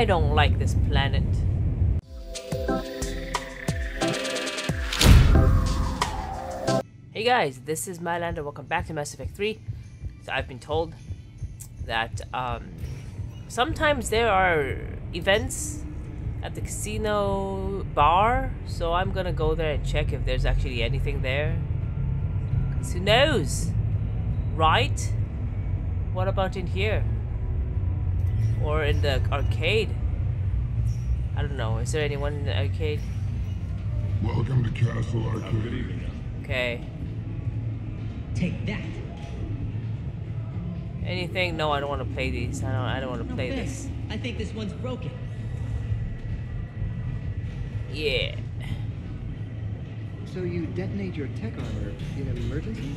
I don't like this planet. Hey guys, this is Mylandah and welcome back to Mass Effect 3. So I've been told that um, sometimes there are events at the casino bar, so I'm gonna go there and check if there's actually anything there. Cause who knows? Right? What about in here? Or in the arcade? I don't know. Is there anyone in the arcade? Welcome to Castle Arcade. Okay. Take that. Anything? No, I don't want to play these. I don't. I don't want to No play thanks. this. I think this one's broken. Yeah. So you detonate your tech armor in emergencies?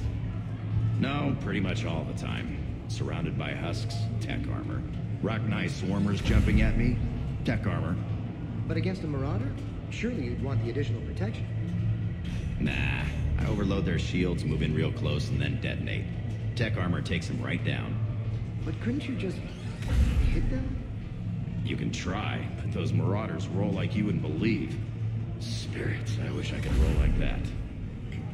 No, pretty much all the time. Surrounded by husks, tech armor. Rachni swarmers jumping at me, tech armor. But against a marauder? Surely you'd want the additional protection. Nah, I overload their shields, move in real close, and then detonate. Tech armor takes them right down. But couldn't you just hit them? You can try, but those marauders roll like you wouldn't believe. Spirits, I wish I could roll like that.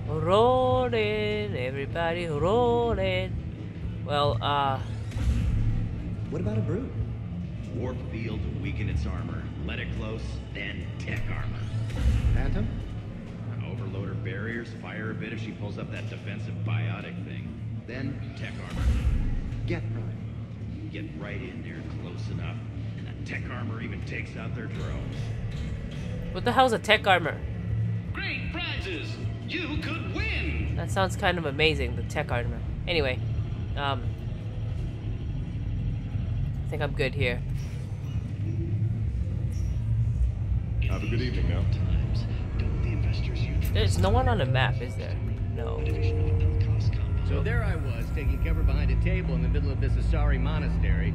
Rolling, everybody rolling. Well, uh, What about a brood? Warp field to weaken its armor. Let it close, then tech armor. Phantom? Overload her barriers, fire a bit if she pulls up that defensive biotic thing. Then tech armor. Get prime. Get right in there close enough, and that tech armor even takes out their drones. what the hell's a tech armor? Great prizes! You could win! That sounds kind of amazing, the tech armor. Anyway, um, I think I'm good here. Have a good evening now. Times, don't the investors use There's no one on the map, is there? No. division of the Pelcos compound? So there I was, taking cover behind a table in the middle of this Asari monastery.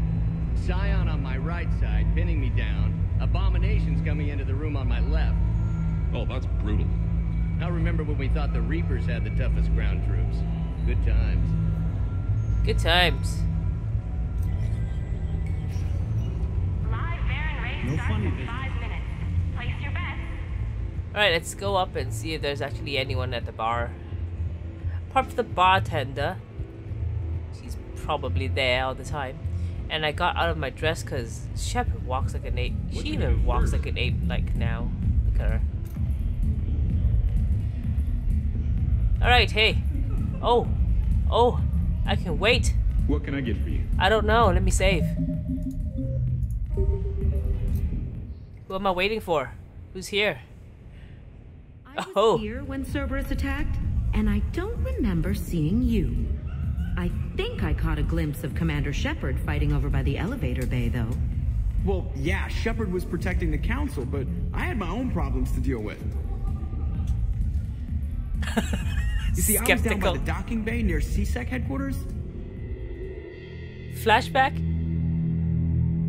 Scion on my right side, pinning me down. Abominations coming into the room on my left. Oh, that's brutal. I remember when we thought the Reapers had the toughest ground troops. Good times. Good times. No funny in business. five minutes. Place your bets. Alright, let's go up and see if there's actually anyone at the bar. Apart from the bartender. She's probably there all the time. And I got out of my dress because Shepard walks like an ape. She even walks like an ape, like now. Look at her. Alright, hey. Oh. Oh. I can wait. What can I get for you? I don't know. Let me save. Who am I waiting for? Who's here? I was Oh. here when Cerberus attacked, and I don't remember seeing you. I think I caught a glimpse of Commander Shepard fighting over by the elevator bay, though. Well, yeah, Shepard was protecting the council, but I had my own problems to deal with. You see, I was down by the docking bay near C-Sec headquarters. Flashback?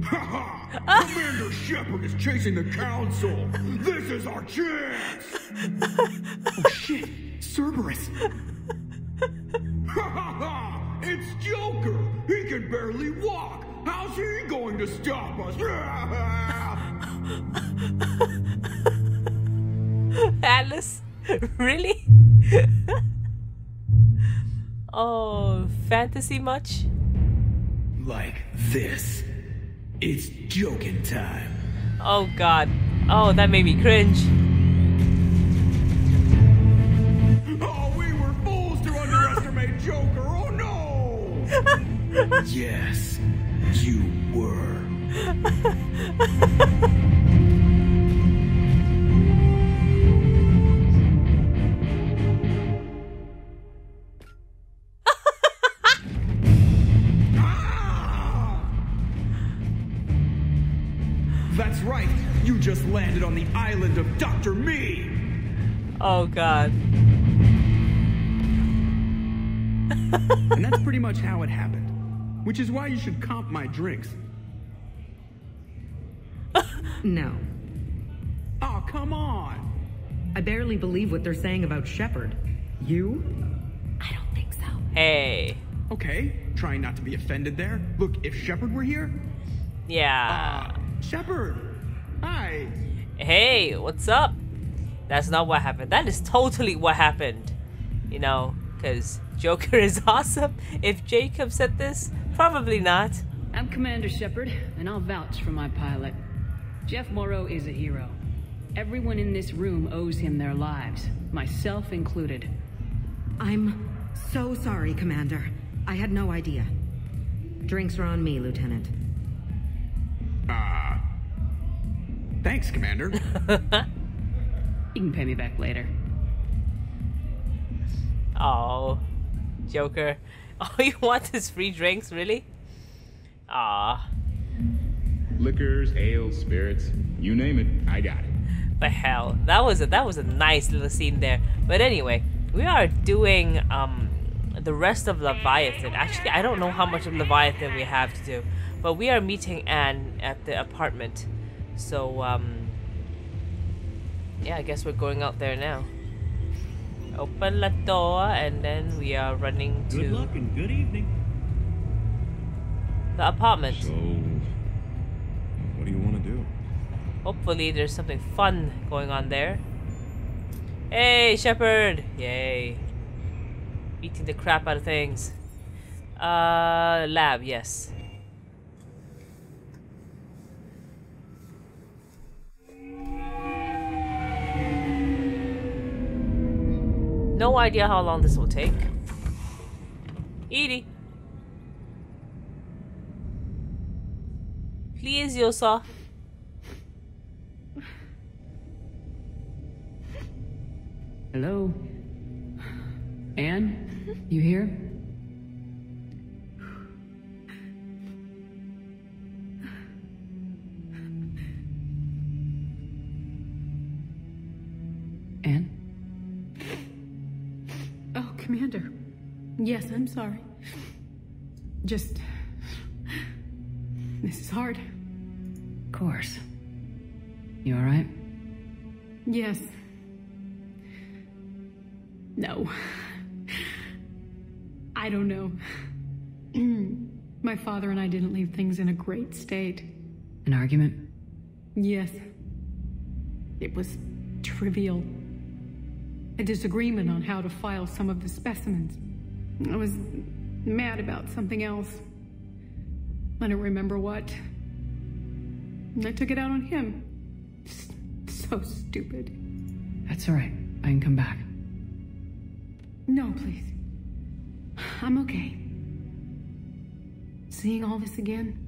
Commander Shepard is chasing the council. This is our chance. Oh shit, Cerberus! it's Joker. He can barely walk. How's he going to stop us? Atlas? really? oh, fantasy much? Like this. It's joking time. Oh god. Oh, that made me cringe. oh, we were fools to underestimate Joker. Oh no! Yes, you were. the island of Dr. Me. Oh god. And that's pretty much how it happened. Which is why you should comp my drinks. No. Oh, come on. I barely believe what they're saying about Shepard. You? I don't think so. Hey. Okay, trying not to be offended there. Look, if Shepard were here, Yeah. Ah, Shepard! Hi! Hey, what's up? That's not what happened. That is totally what happened. You know, because Joker is awesome. If Jacob said this, probably not. I'm Commander Shepard, and I'll vouch for my pilot. Jeff Moreau is a hero. Everyone in this room owes him their lives, myself included. I'm so sorry, Commander. I had no idea. Drinks are on me, Lieutenant. Thanks, Commander. You can pay me back later. Oh, Joker. All you want is free drinks, really? Ah, Liquors, ales, spirits, you name it, I got it. but hell, that was a that was a nice little scene there. But anyway, we are doing um the rest of Leviathan. Actually, I don't know how much of Leviathan we have to do, but we are meeting Anne at the apartment. So um, yeah, I guess we're going out there now. Open the door, and then we are running to Good luck and good evening. the apartment. So, what do you want to do? Hopefully, there's something fun going on there. Hey, Shepard! Yay. Beating the crap out of things. Uh, lab, yes. No idea how long this will take. EDI. Please, Yosa. Hello? Anne? You here? Anne? Commander. Yes, I'm sorry. Just. This is hard. Of course. You alright? Yes. No. I don't know. My father and I didn't leave things in a great state. An argument? Yes. It was trivial. A disagreement on how to file some of the specimens. I was mad about something else. I don't remember what. I took it out on him. So stupid. That's alright. I can come back. No, please. I'm okay. Seeing all this again?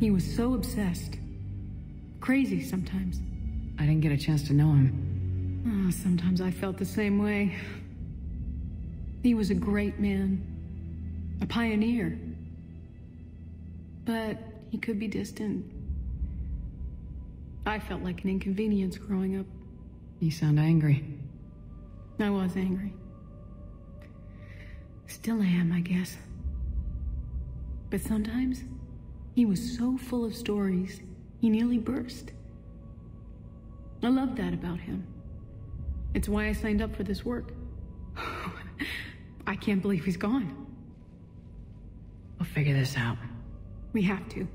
He was so obsessed. Crazy sometimes. I didn't get a chance to know him. Ah, sometimes I felt the same way. He was a great man, a pioneer. But he could be distant. I felt like an inconvenience growing up. You sound angry. I was angry. Still am, I guess. But sometimes he was so full of stories, he nearly burst. I loved that about him. It's why I signed up for this work. I can't believe he's gone. We'll figure this out. We have to.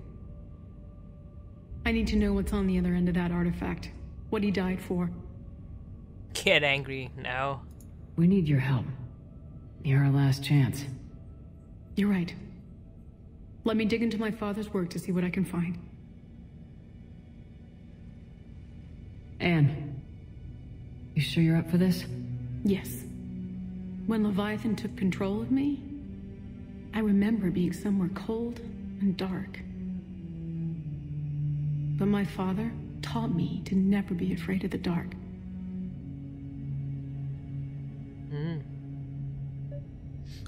I need to know what's on the other end of that artifact. What he died for. Get angry now. We need your help. You're our last chance. You're right. Let me dig into my father's work to see what I can find. Anne, you sure you're up for this? Yes. When Leviathan took control of me, I remember being somewhere cold and dark. But my father taught me to never be afraid of the dark. Mm.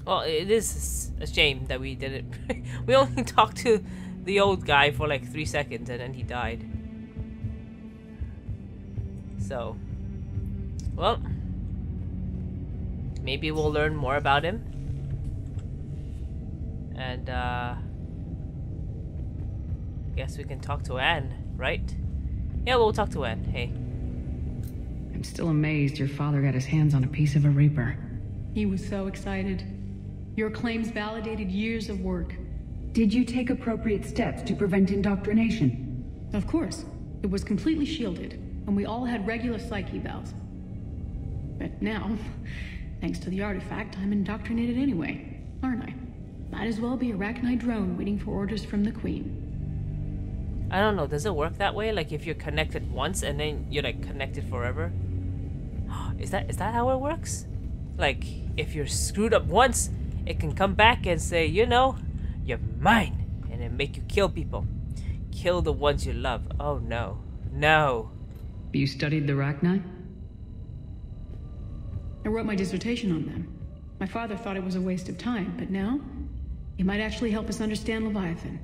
Well, it is a shame that we did it. we only talked to the old guy for like three seconds and then he died. So, well, maybe we'll learn more about him. And, uh, guess we can talk to Anne, right? Yeah, we'll talk to Anne. Hey. I'm still amazed your father got his hands on a piece of a Reaper. He was so excited. Your claims validated years of work. Did you take appropriate steps to prevent indoctrination? Of course. It was completely shielded, and we all had regular psyche evals. But now, thanks to the artifact, I'm indoctrinated anyway, aren't I? Might as well be a Rachni drone waiting for orders from the Queen. I don't know. Does it work that way? Like if you're connected once and then you're like connected forever? Is that is that how it works? Like if you're screwed up once, it can come back and say, you know, you're mine, and then make you kill people, kill the ones you love. Oh no, no. You studied the Rachni? I wrote my dissertation on them. My father thought it was a waste of time, but now it might actually help us understand Leviathan.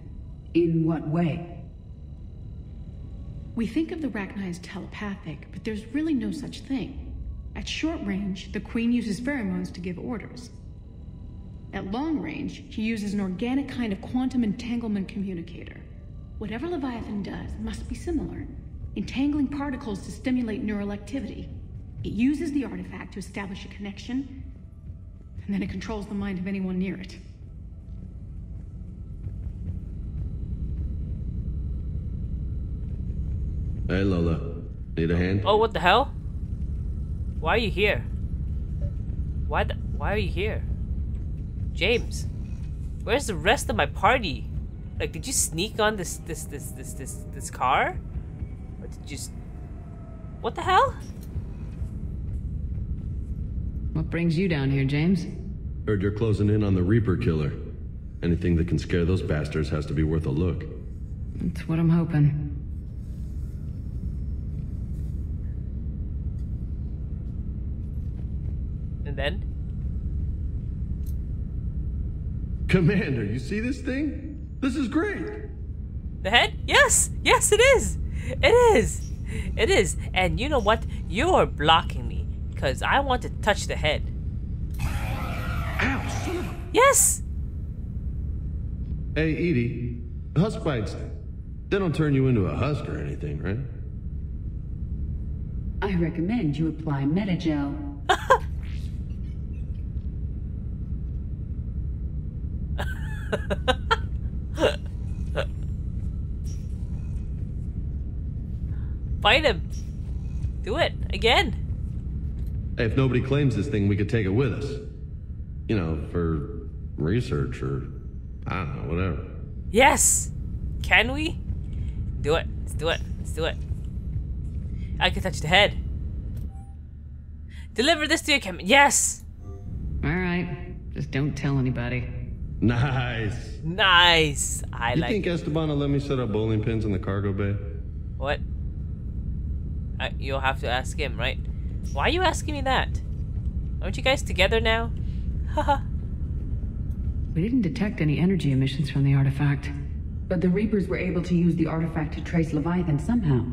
In what way? We think of the Rachni as telepathic, but there's really no such thing. At short range, the Queen uses pheromones to give orders. At long range, she uses an organic kind of quantum entanglement communicator. Whatever Leviathan does must be similar, entangling particles to stimulate neural activity. It uses the artifact to establish a connection, and then it controls the mind of anyone near it. Hey, Lola. Need a hand? Oh, what the hell? Why are you here? Why the, why are you here? James, where's the rest of my party? Like, did you sneak on this this this this this this car? Or did you just What the hell? What brings you down here, James? Heard you're closing in on the Reaper killer. Anything that can scare those bastards has to be worth a look. That's what I'm hoping. And then? Commander, you see this thing? This is great. The head? Yes! Yes, it is! It is! It is. And you know what? You're blocking me because I want to touch the head. Ow, son of a... Yes! Hey, EDI. Husk bites, they don't turn you into a husk or anything, right? I recommend you apply medi-gel. Fight him! Do it! Again! Hey, if nobody claims this thing, we could take it with us. You know, for research or I don't know, whatever. Yes! Can we? Do it. Let's do it. Let's do it. I can touch the head. Deliver this to your cam- Yes! Alright. Just don't tell anybody. Nice. Nice! I you like think Esteban will let me set up bowling pins in the cargo bay? What? Uh, you'll have to ask him, right? Why are you asking me that? Aren't you guys together now? Haha. We didn't detect any energy emissions from the artifact. But the Reapers were able to use the artifact to trace Leviathan somehow.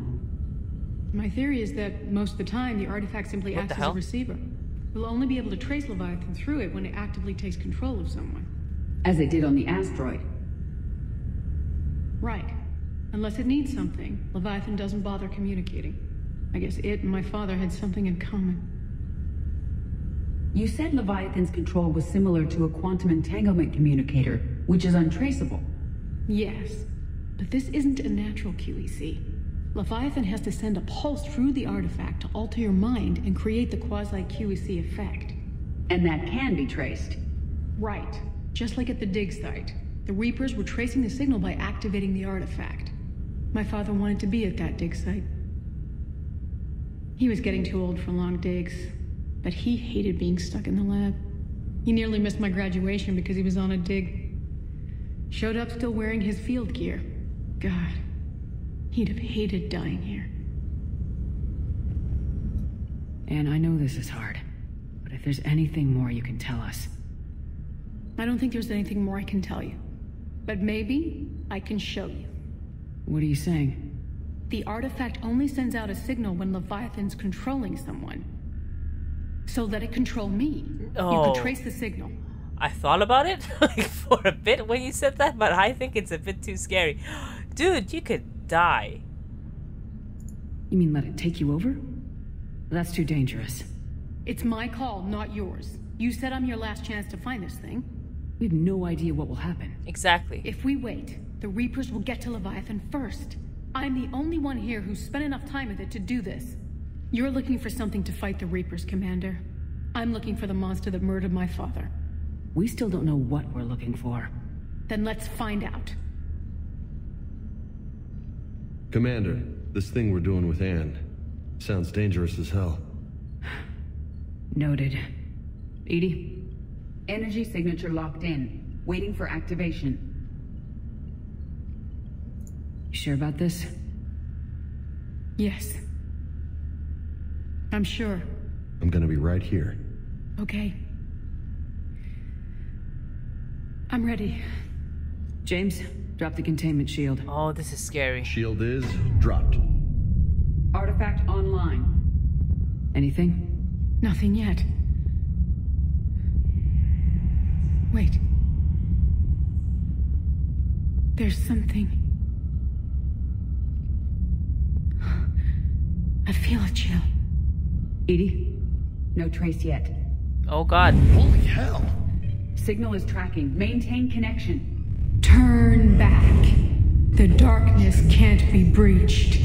My theory is that most of the time the artifact simply What acts as a receiver. We'll only be able to trace Leviathan through it when it actively takes control of someone. As it did on the asteroid. Right. Unless it needs something, Leviathan doesn't bother communicating. I guess it and my father had something in common. You said Leviathan's control was similar to a quantum entanglement communicator, which is untraceable. Yes, but this isn't a natural QEC. Leviathan has to send a pulse through the artifact to alter your mind and create the quasi-QEC effect. And that can be traced. Right. Just like at the dig site. The Reapers were tracing the signal by activating the artifact. My father wanted to be at that dig site. He was getting too old for long digs, but he hated being stuck in the lab. He nearly missed my graduation because he was on a dig. Showed up still wearing his field gear. God, he'd have hated dying here. And I know this is hard, but if there's anything more you can tell us. I don't think there's anything more I can tell you. But maybe I can show you. What are you saying? The artifact only sends out a signal when Leviathan's controlling someone. So let it control me. You Oh. could trace the signal. I thought about it like for a bit when you said that, but I think it's a bit too scary. Dude, you could die. You mean let it take you over? That's too dangerous. It's my call, not yours. You said I'm your last chance to find this thing. We have no idea what will happen. Exactly. If we wait, the Reapers will get to Leviathan first. I'm the only one here who's spent enough time with it to do this. You're looking for something to fight the Reapers, Commander. I'm looking for the monster that murdered my father. We still don't know what we're looking for. Then let's find out. Commander, this thing we're doing with Anne sounds dangerous as hell. Noted. EDI? Energy signature locked in. Waiting for activation. You sure about this? Yes. I'm sure. I'm gonna be right here. Okay. I'm ready. James, drop the containment shield. Oh, this is scary. Shield is dropped. Artifact online. Anything? Nothing yet. Wait. There's something. I feel a chill. EDI, No trace yet. Oh god. Holy hell! Signal is tracking. Maintain connection. Turn back. The darkness can't be breached.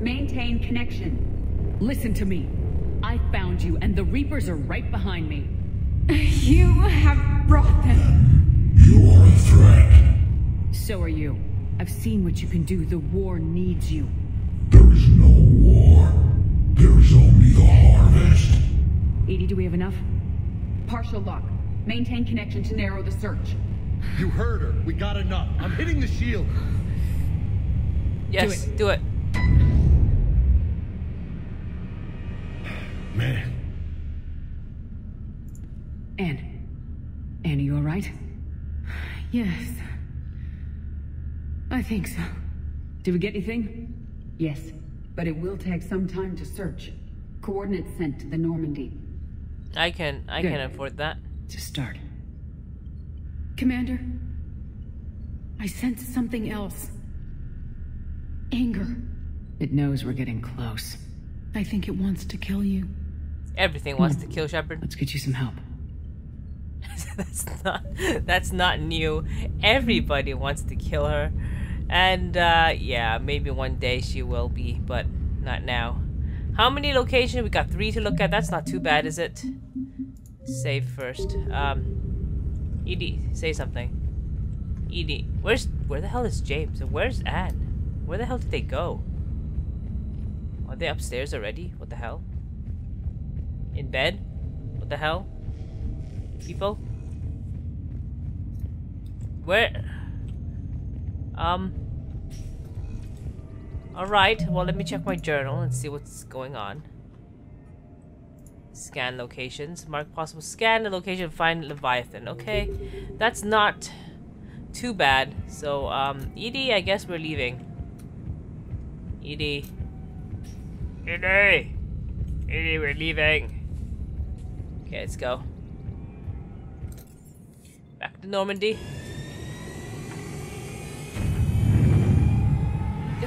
Maintain connection. Listen to me. I found you, and the Reapers are right behind me. You have brought them. You are a threat. So are you. I've seen what you can do. The war needs you. There is no war. There is only the harvest. EDI, do we have enough? Partial lock. Maintain connection to narrow the search. You heard her. We got enough. I'm hitting the shield. Yes, do it. Man. Anne. Anne, are you alright? Yes. I think so. Did we get anything? Yes, but it will take some time to search. Coordinates sent to the Normandy. I can I Good. can afford that. To start. Commander, I sense something else. Anger. It knows we're getting close. I think it wants to kill you. Everything wants to kill Shepard. Let's get you some help. that's not that's not new. Everybody wants to kill her. And uh yeah, maybe one day she will be, but not now. How many locations? We got three to look at. That's not too bad, is it? Save first. Um EDI, say something. EDI, where's where the hell is James? And where's Anne? Where the hell did they go? Are they upstairs already? What the hell? In bed? What the hell? People? Where? Um. Alright, well, let me check my journal and see what's going on. Scan locations. Mark possible. Scan the location. Find Leviathan. Okay. That's not too bad. So, um, EDI, I guess we're leaving. EDI. EDI! EDI, we're leaving. Okay, let's go. Back to Normandy.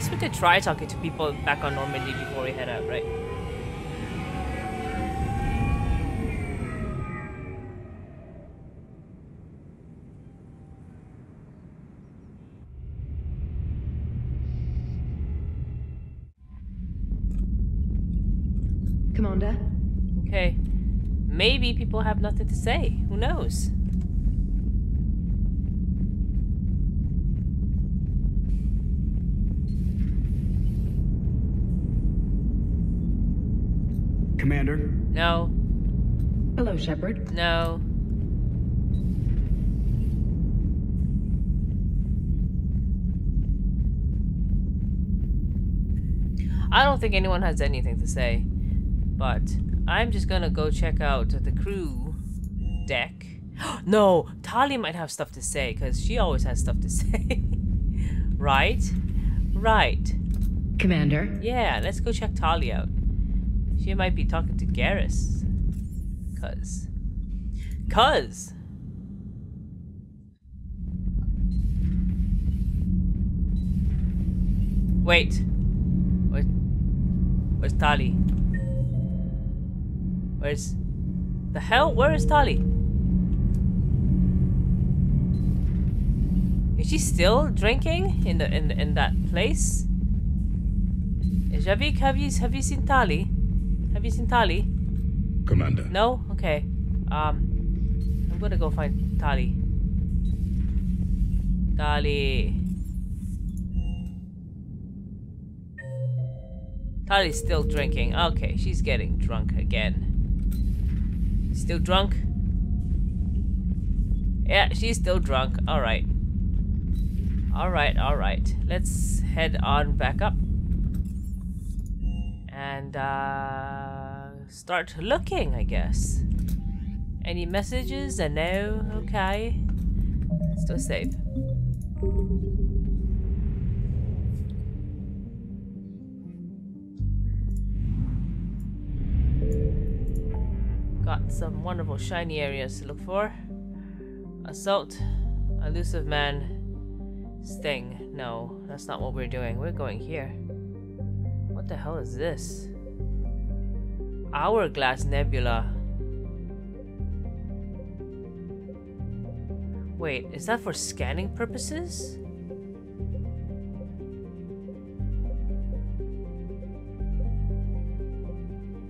Guess we could try talking to people back on Normandy before we head out, right? Commander? Okay. Maybe people have nothing to say. Who knows? Commander? No. Hello, Shepard. No. I don't think anyone has anything to say. But I'm just gonna go check out the crew deck. no, Tali might have stuff to say because she always has stuff to say. right? Right. Commander? Yeah, let's go check Tali out. She might be talking to Garrus. Cuz. Cuz! Wait. Where, where's Tali? Where's... The hell? Where is Tali? Is she still drinking in the in in that place? Javik, have you have you seen Tali? Have you seen Tali? Commander. No? Okay. Um I'm gonna go find Tali. Tali. Tali's still drinking. Okay, she's getting drunk again. Still drunk? Yeah, she's still drunk. Alright. Alright, alright. Let's head on back up. And, uh... Start looking, I guess. Any messages? A no? Okay. Still save. Got some wonderful shiny areas to look for. Assault, Illusive Man, sting. No, that's not what we're doing. We're going here. What the hell is this? Hourglass Nebula. Wait, is that for scanning purposes?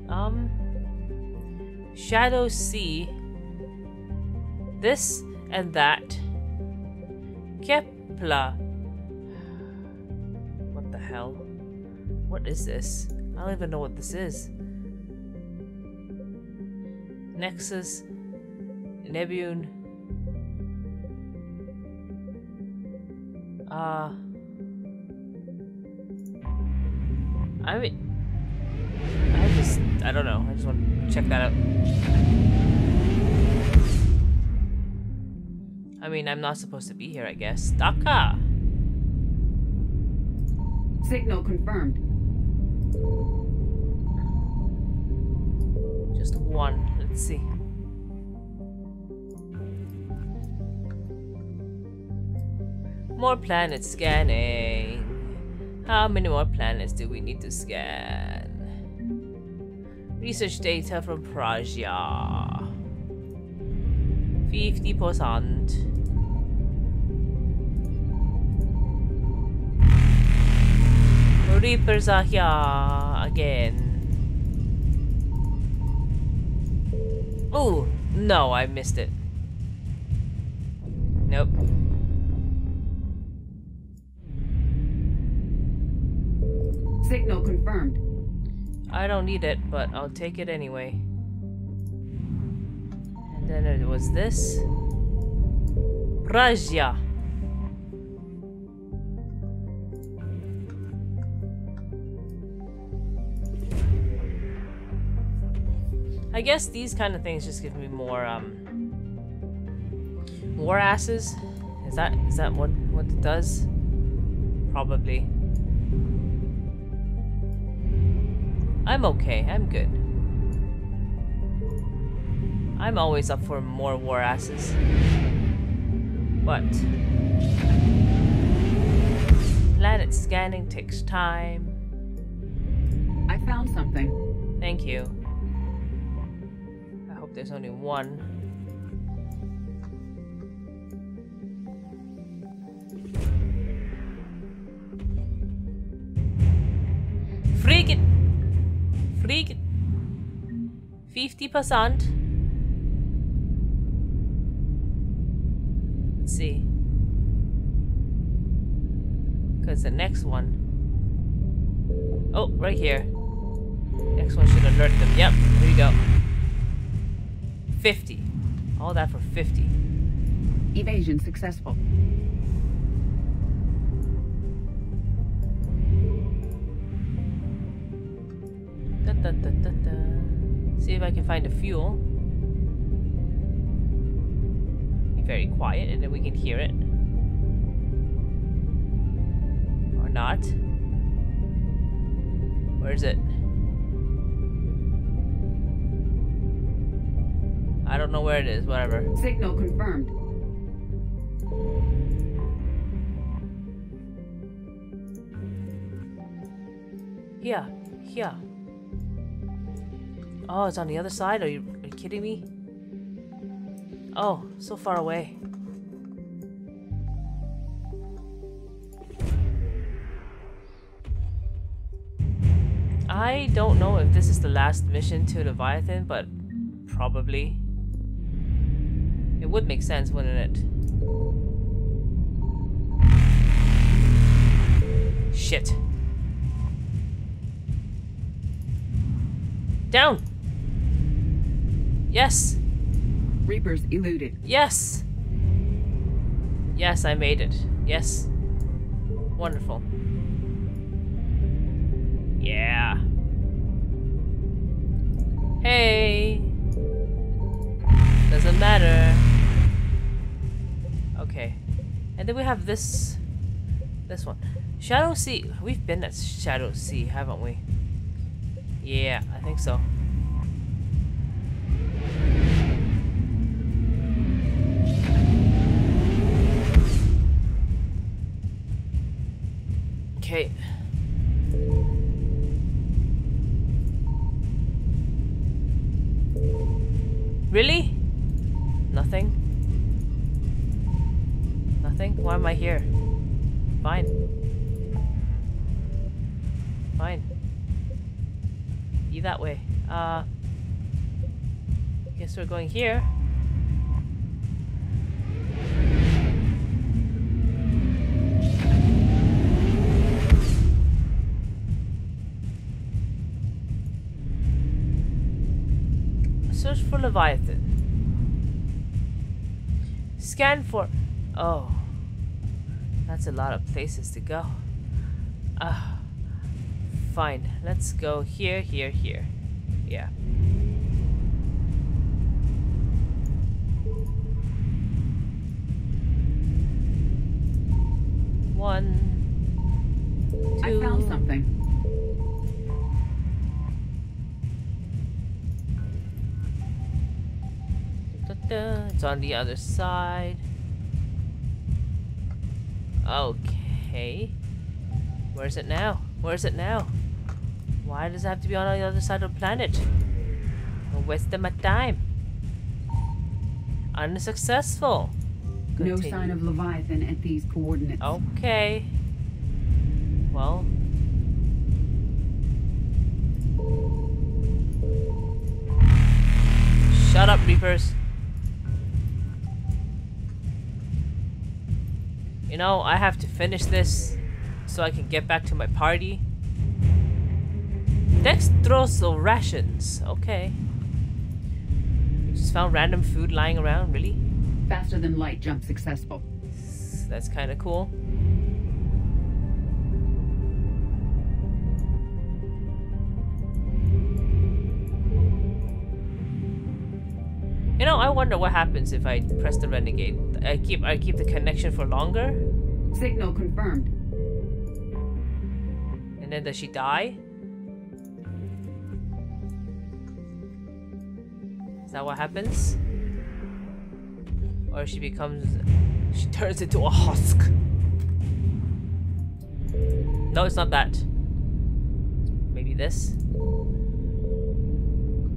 Um, Shadow Sea. This and that. Kepler. What the hell? What is this? I don't even know what this is. Nexus. Nebune. Uh. I mean. I just. I don't know. I just want to check that out. I mean, I'm not supposed to be here, I guess. Daka! Signal confirmed. Just one. Let's see. More planet scanning. How many more planets do we need to scan? Research data from Praja. 50%. Reapers are here again. Oh, no, I missed it. Nope. Signal confirmed. I don't need it, but I'll take it anyway. And then it was this. Praja. I guess these kind of things just give me more um war asses. Is that is that what what it does? Probably. I'm okay. I'm good. I'm always up for more war asses. But planet scanning takes time. I found something. Thank you. There's only one. Freak it! Freak it! 50%. Let's see. Because the next one. Oh, right here. Next one should alert them. Yep, here we go. 50. All that for 50. Evasion successful. Da, da, da. See if I can find a fuel. Be very quiet and then we can hear it. Or not. Where is it? know where it is, whatever. Signal confirmed. Yeah, yeah. Oh, it's on the other side? Are you, are you kidding me? Oh, so far away. I don't know if this is the last mission to Leviathan, but probably. Would make sense, wouldn't it? Shit. Down! Yes! Reapers eluded. Yes! Yes, I made it. Yes. Wonderful. And then we have this... This one. Shadow Sea. We've been at Shadow Sea, haven't we? Yeah, I think so. Okay. Really? Nothing? Why am I here? Fine. Fine. Be that way. Uh... Guess we're going here. Search for Leviathan. Scan for... Oh. That's a lot of places to go. Ah. fine. Let's go here, here, here. Yeah. One. Two. I found something. It's on the other side. Okay. Where's it now? Where's it now? Why does it have to be on the other side of the planet? I'm wasting my time. Unsuccessful. No sign of Leviathan at these coordinates. Okay. Well. Shut up, Reapers. You know, I have to finish this so I can get back to my party. Dextroso rations. Okay. Just found random food lying around, really? Faster than light jump successful. That's kind of cool. You know, I wonder what happens if I press the renegade. I keep I keep the connection for longer, Signal confirmed. and then does she die? Is that what happens? Or she becomes she turns into a husk. No, it's not that. Maybe this?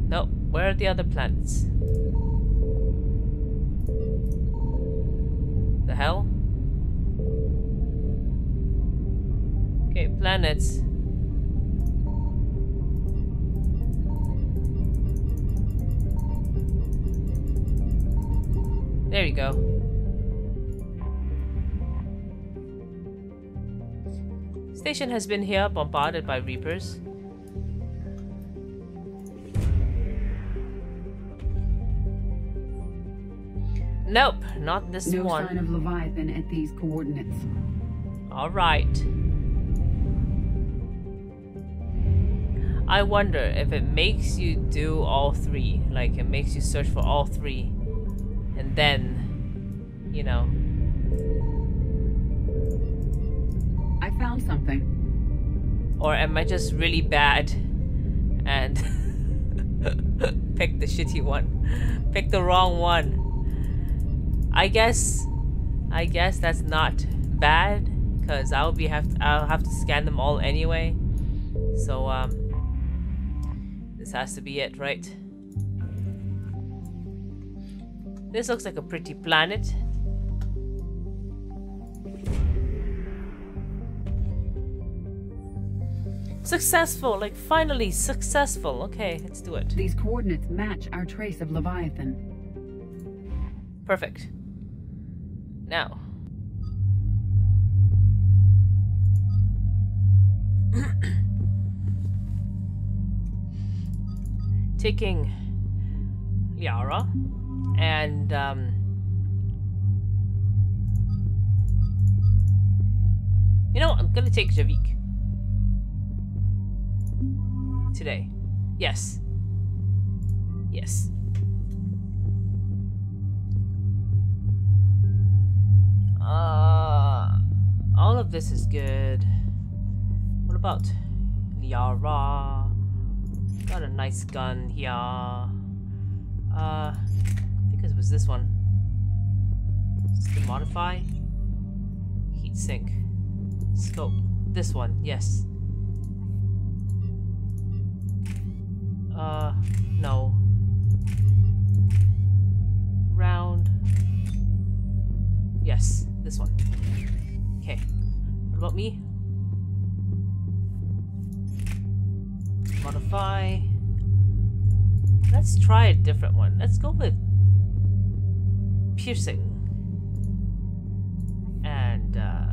No, where are the other planets? Hell? Okay, planets. There you go. Station has been here bombarded by Reapers. Nope, not this no one. sign of Leviathan at these coordinates. Alright. I wonder if it makes you do all three. Like, it makes you search for all three. And then, you know. I found something. Or am I just really bad and pick the shitty one? Pick the wrong one. I guess, I guess that's not bad, cause I'll be have to, I'll have to scan them all anyway. So um, this has to be it, right? This looks like a pretty planet. Successful, like finally successful. Okay, let's do it. These coordinates match our trace of Leviathan. Perfect. Now. Taking Liara and um, you know I'm gonna take Javik today. Yes. Yes. Of this is good. What about Liara? Got a nice gun here. Uh, I think it was this one. Just modify. Heat sink. Scope. This one, yes. Uh, no. Round. Yes, this one. About me? Modify. Let's try a different one. Let's go with piercing. And, uh...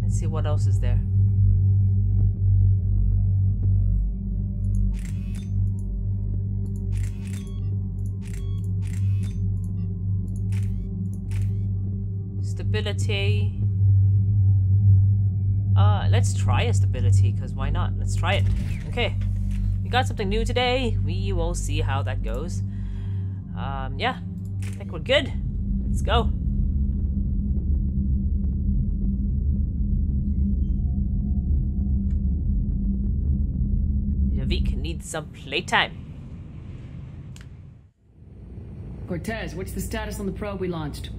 Let's see what else is there. Stability. Uh, let's try a stability, because why not? Let's try it. Okay. We got something new today. We will see how that goes. Um, yeah. I think we're good. Let's go. Javik needs some playtime. Cortez, what's the status on the probe we launched?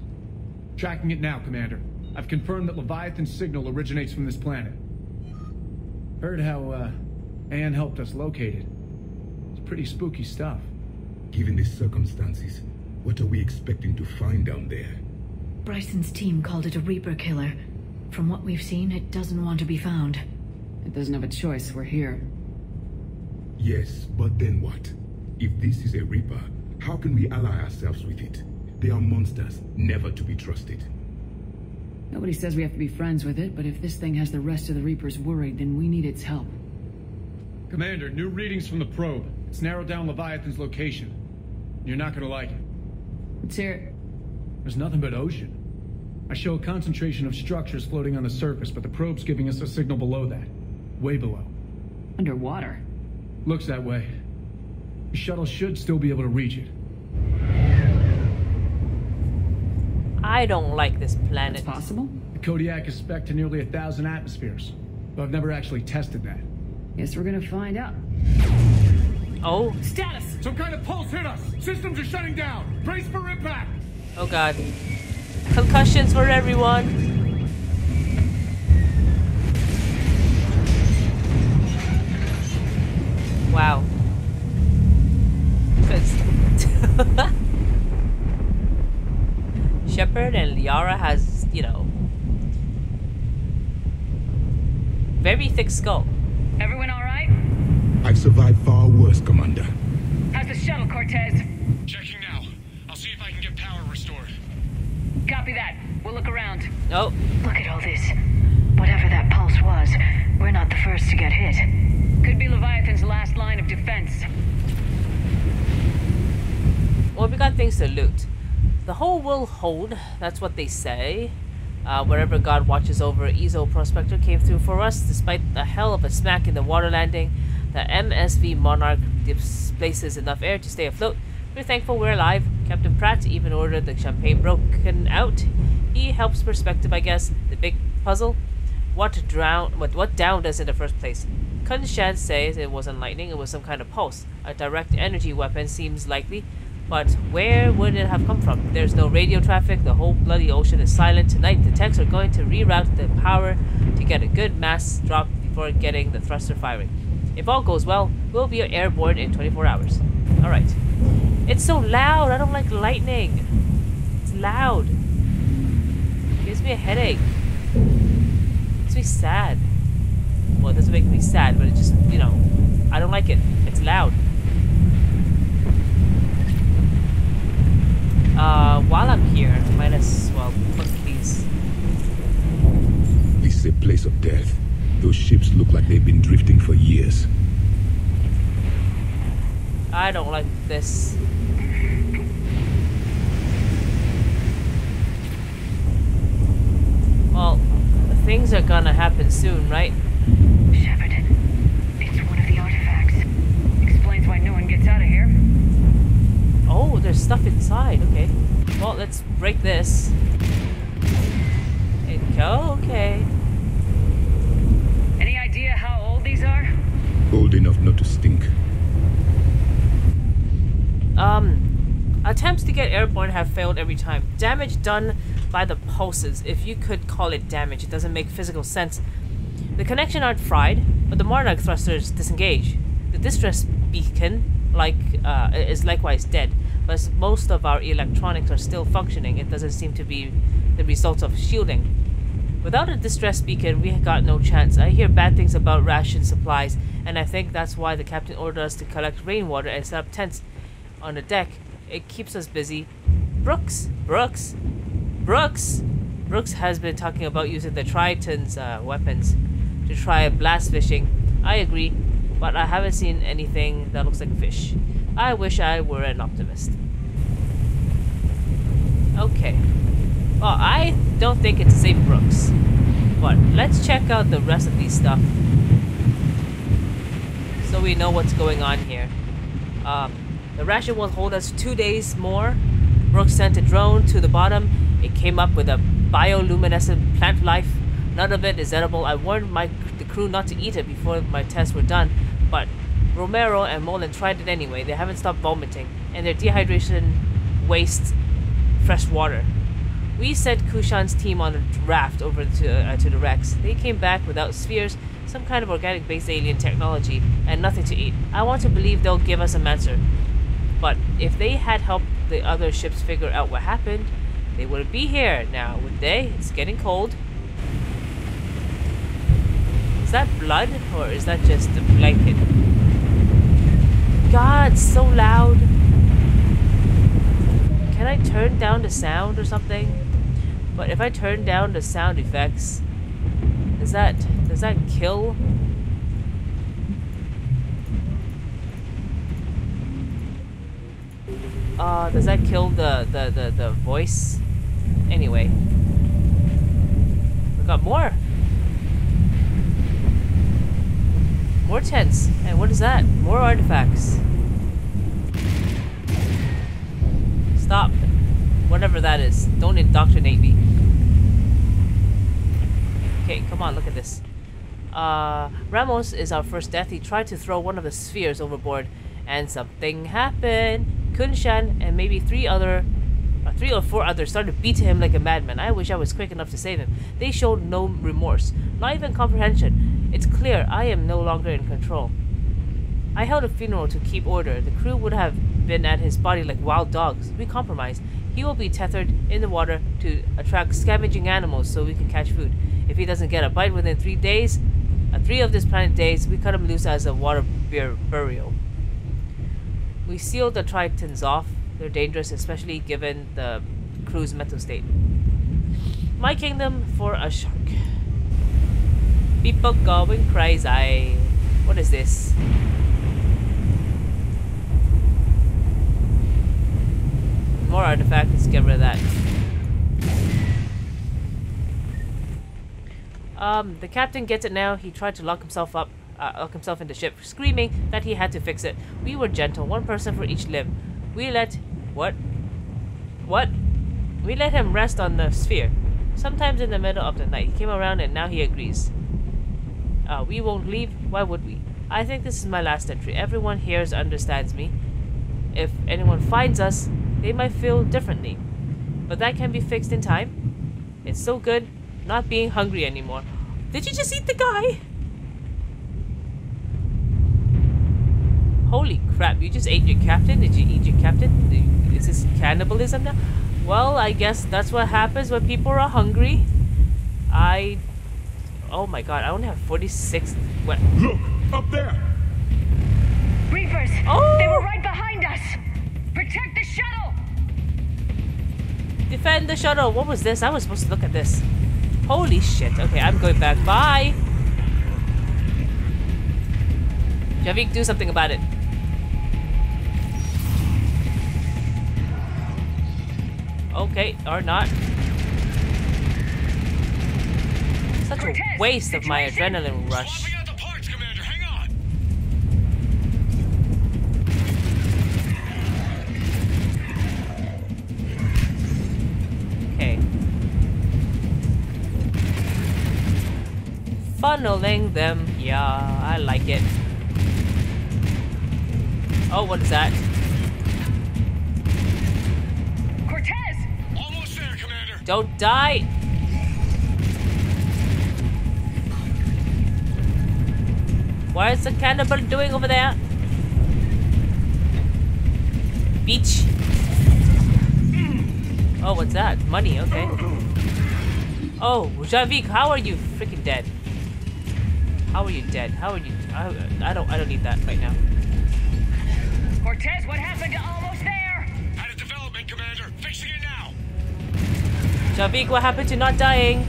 Tracking it now, Commander. I've confirmed that Leviathan's signal originates from this planet. Heard how, uh, Ann helped us locate it. It's pretty spooky stuff. Given the circumstances, what are we expecting to find down there? Bryson's team called it a Reaper killer. From what we've seen, it doesn't want to be found. It doesn't have a choice. We're here. Yes, but then what? If this is a Reaper, how can we ally ourselves with it? They are monsters, never to be trusted. Nobody says we have to be friends with it, but if this thing has the rest of the Reapers worried, then we need its help. Commander, new readings from the probe. It's narrowed down Leviathan's location. You're not gonna like it. Let's hear it. There's nothing but ocean. I show a concentration of structures floating on the surface, but the probe's giving us a signal below that. Way below. Underwater? Looks that way. The shuttle should still be able to reach it. I don't like this planet. It's possible? The Kodiak is spec to nearly a thousand atmospheres, but I've never actually tested that. Guess we're gonna find out. Oh. Status! Some kind of pulse hit us! Systems are shutting down! Brace for impact! Oh god. Concussions for everyone. Wow. Because Shepard and Liara has, you know, very thick skull. Everyone all right? I've survived far worse, Commander. How's the shuttle, Cortez? Checking now. I'll see if I can get power restored. Copy that. We'll look around. Oh. Look at all this. Whatever that pulse was, we're not the first to get hit. Could be Leviathan's last line of defense. Well, we got things to loot. The whole will hold, that's what they say. Uh, wherever God watches over, Ezo Prospector came through for us despite the hell of a smack in the water landing. The MSV Monarch displaces enough air to stay afloat. We're thankful we're alive. Captain Pratt even ordered the champagne broken out. He helps perspective, I guess. The big puzzle. What drown? What what downed us in the first place? Kun Shan says it wasn't lightning. It was some kind of pulse. A direct energy weapon seems likely. But where would it have come from? There's no radio traffic, the whole bloody ocean is silent. Tonight, the techs are going to reroute the power to get a good mass drop before getting the thruster firing. If all goes well, we'll be airborne in 24 hours. Alright. It's so loud, I don't like lightning. It's loud. Gives me a headache. Makes me sad. Well, it doesn't make me sad, but it just, you know, I don't like it. It's loud. Uh, while I'm here, might as well put these. This is a place of death. Those ships look like they've been drifting for years. I don't like this. Well, things are gonna happen soon, right? Shepard, it's one of the artifacts. Explains why no one gets out of here. Oh, there's stuff inside. Okay. Well, let's break this. And go. Okay. Any idea how old these are? Old enough not to stink. Um, attempts to get airborne have failed every time. Damage done by the pulses, if you could call it damage. It doesn't make physical sense. The connection aren't fried, but the Monarch thrusters disengage. The distress beacon, like, uh, is likewise dead, but most of our electronics are still functioning. It doesn't seem to be the result of shielding. Without a distress beacon, we got no chance. I hear bad things about ration supplies, and I think that's why the captain ordered us to collect rainwater and set up tents on the deck. It keeps us busy. Brooks, Brooks, Brooks! Brooks has been talking about using the Triton's uh, weapons to try blast fishing. I agree, but I haven't seen anything that looks like fish. I wish I were an optimist. Okay. Well, I don't think it's safe Brooks. But let's check out the rest of these stuff. So we know what's going on here. Um, the ration will hold us two days more. Brooks sent a drone to the bottom. It came up with a bioluminescent plant life. None of it is edible. I warned my the crew not to eat it before my tests were done, but Romero and Mullen tried it anyway. They haven't stopped vomiting, and their dehydration wastes fresh water. We sent Kushan's team on a raft over to, uh, to the wrecks. They came back without spheres, some kind of organic-based alien technology, and nothing to eat. I want to believe they'll give us an answer. But if they had helped the other ships figure out what happened, they wouldn't be here now, would they? It's getting cold. Is that blood, or is that just a blanket? God, it's so loud. Can I turn down the sound or something? But if I turn down the sound effects, does that does that kill? Uh, does that kill the the the, the voice? Anyway, we got more. More tents. And what is that? More artifacts. Stop. Whatever that is. Don't indoctrinate me. Okay, come on, look at this. Uh, Ramos is our first death. He tried to throw one of the spheres overboard, and something happened. Kunshan and maybe three other, uh, three or four others started beating him like a madman. I wish I was quick enough to save him. They showed no remorse, not even comprehension. It's clear I am no longer in control. I held a funeral to keep order. The crew would have been at his body like wild dogs. We compromised. He will be tethered in the water to attract scavenging animals so we can catch food. If he doesn't get a bite within three days, uh, three of this planet days, we cut him loose as a water burial. We sealed the Tritons off. They're dangerous, especially given the crew's mental state. My kingdom for a shark. People going crazy. What is this? More artifacts. Let's get rid of that. Um, the captain gets it now. He tried to lock himself up, uh, lock himself in the ship, screaming that he had to fix it. We were gentle, one person for each limb. We let... What? What? We let him rest on the sphere. Sometimes in the middle of the night, he came around and now he agrees. Uh, we won't leave. Why would we? I think this is my last entry. Everyone here understands me. If anyone finds us, they might feel differently. But that can be fixed in time. It's so good not being hungry anymore. Did you just eat the guy? Holy crap, you just ate your captain? Did you eat your captain? Is this cannibalism now? Well, I guess that's what happens when people are hungry. I... Oh my god, I only have 46... What? Look, up there! Reapers! Oh! They were right behind us! Protect the shuttle! Defend the shuttle. What was this? I was supposed to look at this. Holy shit. Okay, I'm going back. Bye! Javik, do something about it. Okay, or not. Such a waste of my adrenaline rush. Okay. Funneling them. Yeah, I like it. Oh, what is that? Cortez! Almost there, Commander. Don't die! What is the cannibal doing over there? Beach. Oh, what's that? Money, okay. Oh, Javik, how are you freaking dead? How are you dead? How are you? I, I don't. I don't need that right now. Cortez, what happened to almost there? Had a development, Commander. Fixing it now. Javik, what happened to not dying?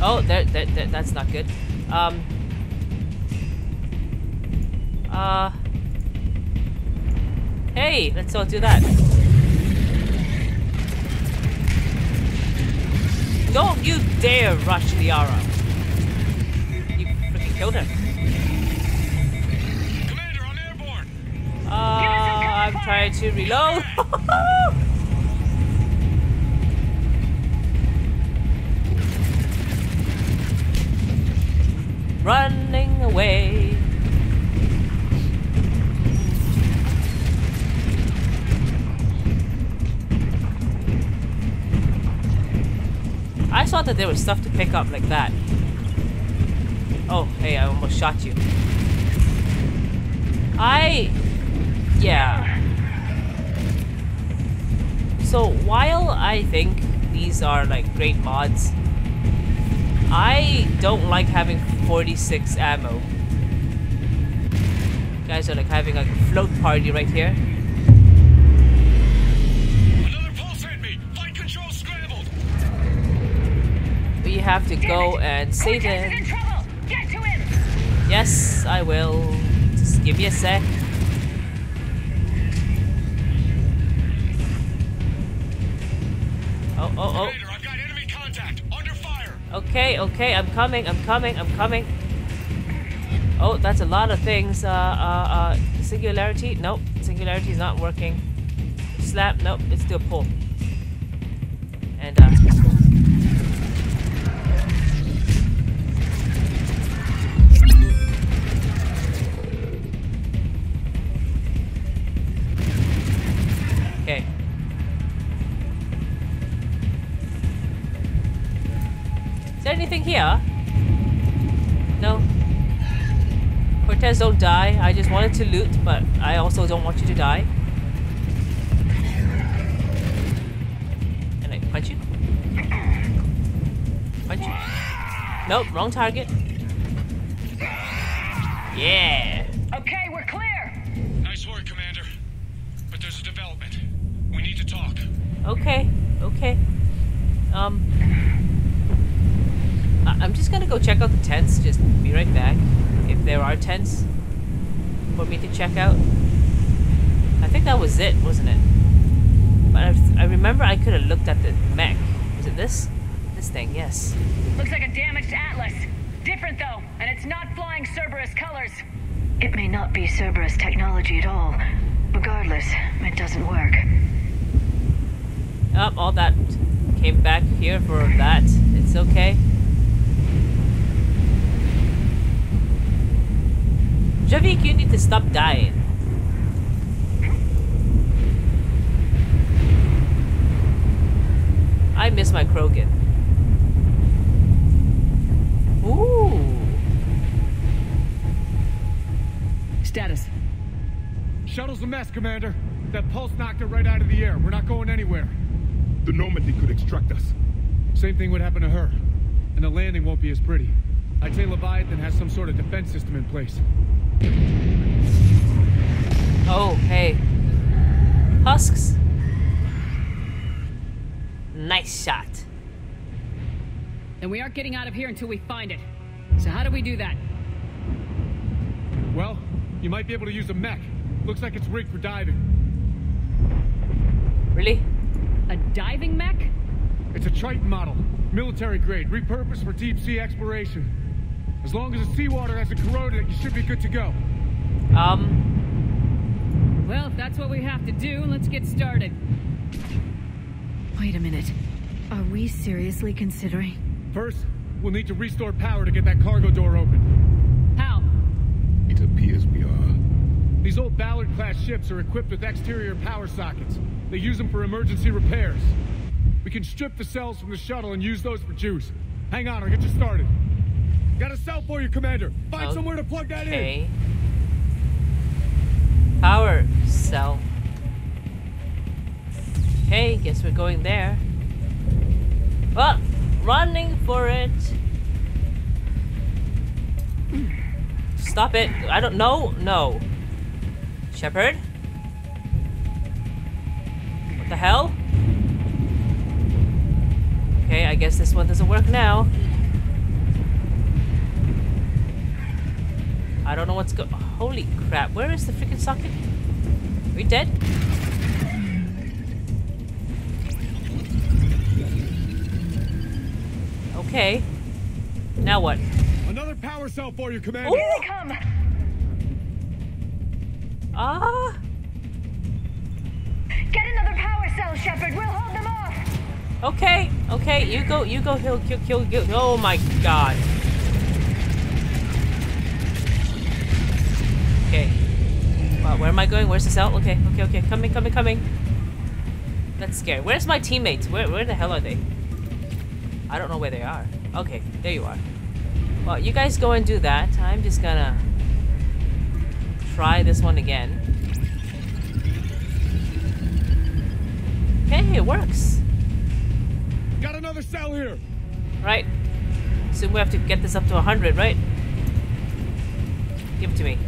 Oh, there, there, there, that's not good. Um. Uh. Hey, let's all do that. Don't you dare rush Liara. You freaking killed her. Commander, I'm airborne. Uh, I'm trying to reload. Running away. I saw that there was stuff to pick up like that. Oh, hey, I almost shot you. I... Yeah. So, while I think these are like great mods, I don't like having 46 ammo. Guys are like having like a float party right here. Another pulse hit me. Flight control scrambled. But you have to go and save Cortez him. Get to him! Yes, I will. Just give me a sec. Okay, okay, I'm coming, I'm coming, I'm coming. Oh, that's a lot of things. Uh, uh, uh, singularity? Nope, singularity is not working. Slap? Nope, let's do a pull. Here? No. Cortez, don't die. I just wanted to loot, but I also don't want you to die. Can I punch you? Punch you? Nope, wrong target. Yeah. Okay, we're clear! Nice work, Commander. But there's a development. We need to talk. Okay, okay. Um, I- I'm just gonna go check out the tents. Just be right back. If there are tents for me to check out. I think that was it, wasn't it? But I, I remember I could have looked at the mech. Was it this? This thing, yes. Looks like a damaged Atlas. Different though, and it's not flying Cerberus colors. It may not be Cerberus technology at all. Regardless, it doesn't work. Up, all that came back here for that. It's okay. Javik, you need to stop dying. I miss my Krogan. Ooh. Status. Shuttle's a mess, Commander. That pulse knocked it right out of the air. We're not going anywhere. The Normandy could extract us. Same thing would happen to her. And the landing won't be as pretty. I'd say Leviathan has some sort of defense system in place. Oh, hey. Husks. Nice shot. And we aren't getting out of here until we find it. So how do we do that? Well, you might be able to use a mech. Looks like it's rigged for diving. Really? A diving mech? It's a Triton model. Military grade, repurposed for deep sea exploration. As long as the seawater hasn't corroded it, you should be good to go. Um. Well, if that's what we have to do, let's get started. Wait a minute. Are we seriously considering? First, we'll need to restore power to get that cargo door open. How? It appears we are. These old Ballard-class ships are equipped with exterior power sockets. They use them for emergency repairs. We can strip the cells from the shuttle and use those for juice. Hang on, I'll get you started. Got a cell for you, Commander. Find okay. somewhere to plug that in. Power cell. Okay, guess we're going there. Well, running for it. Stop it. I don't know. No. Shepard? What the hell? Okay, I guess this one doesn't work now. I don't know what's go- Holy crap, where is the freaking socket? Are we dead? Okay. Now what? Another power cell for you, Commander. Here they come. Ah. Get another power cell, Shepard. We'll hold them off. Okay, okay, you go, you go, he'll kill, kill, kill. Oh my god. Wow, where am I going? Where's the cell? Okay, okay, okay. Coming, coming, coming. That's scary. Where's my teammates? Where, where the hell are they? I don't know where they are. Okay, there you are. Well, you guys go and do that. I'm just gonna try this one again. Okay, it works. Got another cell here. Right. Soon we have to get this up to 100, right? Give it to me.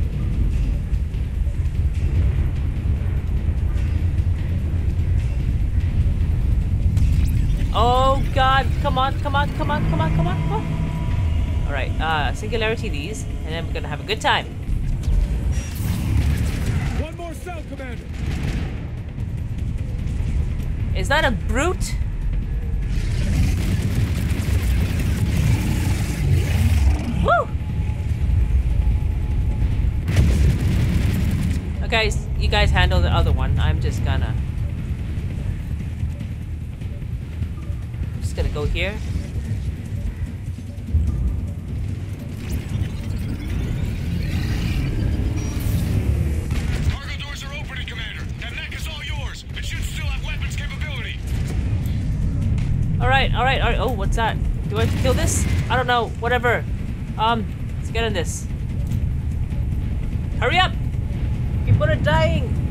Oh god, come on, come on, come on, come on, come on, come on. Alright, uh, singularity these, and then we're gonna have a good time. One more cell, Commander. Is that a brute? Woo! Okay, you guys handle the other one. I'm just gonna... have weapons capability. Alright, alright, alright. Oh, what's that? Do I have to kill this? I don't know. Whatever. Um, let's get in this. Hurry up! People are dying!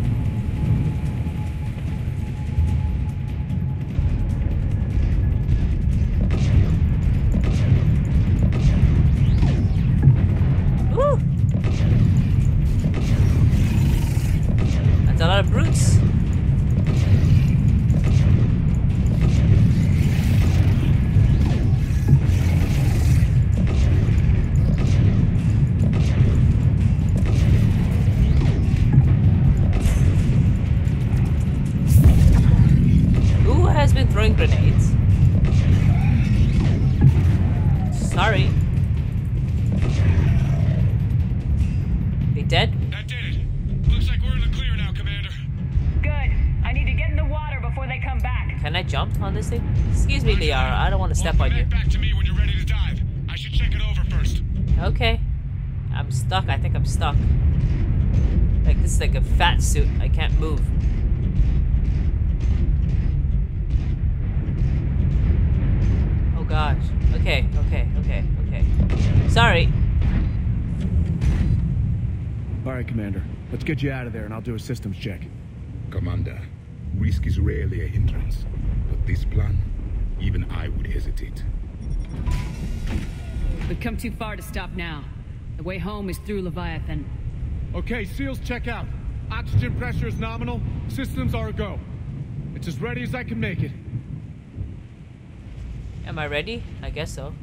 Step on you. Back to me when you're ready to dive. I should check it over first. Okay. I'm stuck. I think I'm stuck. Like, this is like a fat suit. I can't move. Oh gosh. Okay, okay, okay, okay. Sorry. All right, Commander. Let's get you out of there and I'll do a systems check. Commander, risk is rarely a hindrance. But this plan, even I would hesitate. We've come too far to stop now. The way home is through Leviathan. Okay, Seals check out. Oxygen pressure is nominal. Systems are a go. It's as ready as I can make it. Am I ready? I guess so.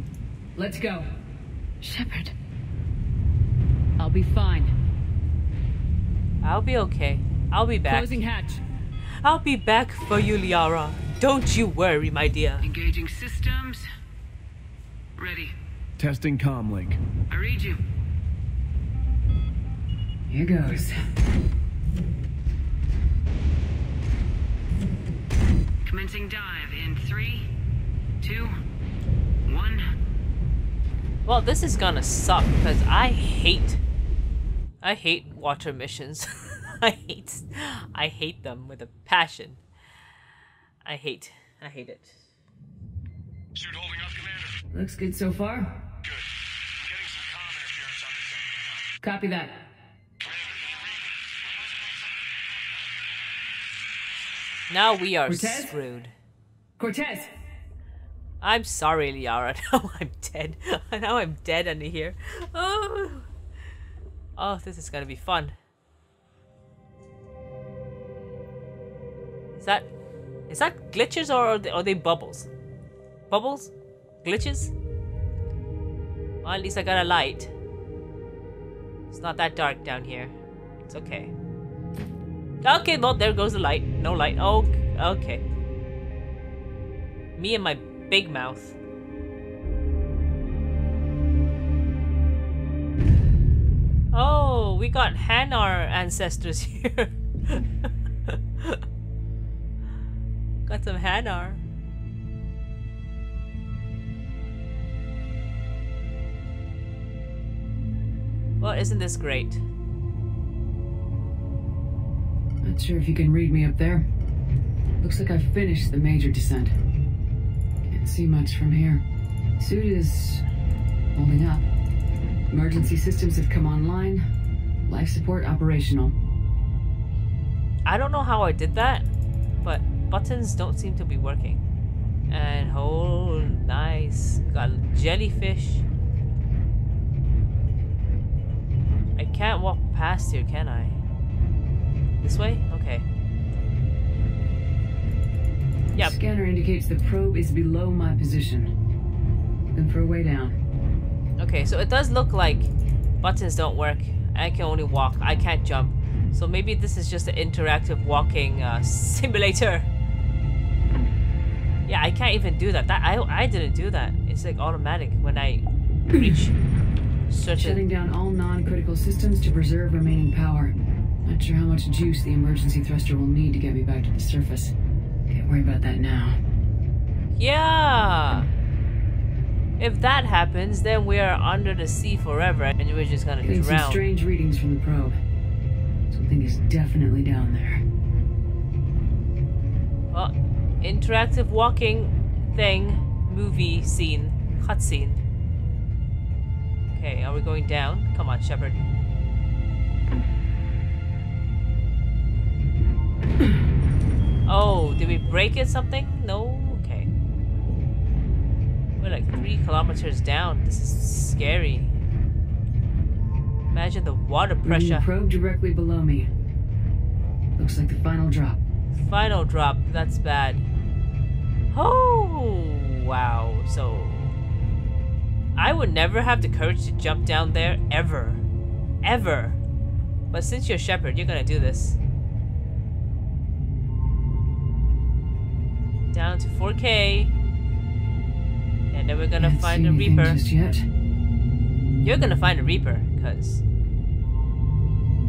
Let's go. Shepard. I'll be fine. I'll be okay. I'll be back. Closing hatch. I'll be back for you, Liara. Don't you worry, my dear. Engaging systems. Ready. Testing comlink. I read you. Here goes. Commencing dive in three, two, one. Well, this is gonna suck because I hate, I hate water missions. I hate, I hate them with a passion. I hate, I hate it. Suit holding up, Commander. Looks good so far. Good. Getting some comm interference on this end. Copy that. Now we are Cortez? screwed. Cortez. I'm sorry, Liara. Now I'm dead. now I'm dead under here. Oh, oh, this is gonna be fun. Is that is that glitches or are they, are they bubbles? Bubbles? Glitches? Well, at least I got a light. It's not that dark down here. It's okay. Okay, well, there goes the light. No light. Oh, okay. Me and my big mouth. Oh, we got Hanar ancestors here. Got some Hanar. Well, isn't this great? Not sure if you can read me up there. Looks like I've finished the major descent. Can't see much from here. Suit is holding up. Emergency systems have come online. Life support operational. I don't know how I did that, but buttons don't seem to be working. And oh, nice. Got jellyfish. I can't walk past here, can I? This way? Okay. Yep. Scanner indicates the probe is below my position. Looking for a way down. Okay, so it does look like buttons don't work. I can only walk. I can't jump. So maybe this is just an interactive walking uh, simulator. Yeah, I can't even do that. That I I didn't do that. It's like automatic when I reach certain. Shutting down all non-critical systems to preserve remaining power. Not sure how much juice the emergency thruster will need to get me back to the surface. Can't worry about that now. Yeah. If that happens, then we are under the sea forever, and we're just gonna Getting some drown. strange readings from the probe. Something is definitely down there. Well, interactive walking thing, movie scene, cutscene. Okay, are we going down? Come on, Shepard. oh, did we break it something? No? Okay. We're like three kilometers down. This is scary. Imagine the water pressure. probe directly below me. Looks like the final drop. Final drop, that's bad. Oh, wow. So, I would never have the courage to jump down there, ever. Ever. But since you're a Shepard, you're gonna do this. Down to 4K. And then we're gonna Can't find a Reaper. Just yet. You're gonna find a Reaper, because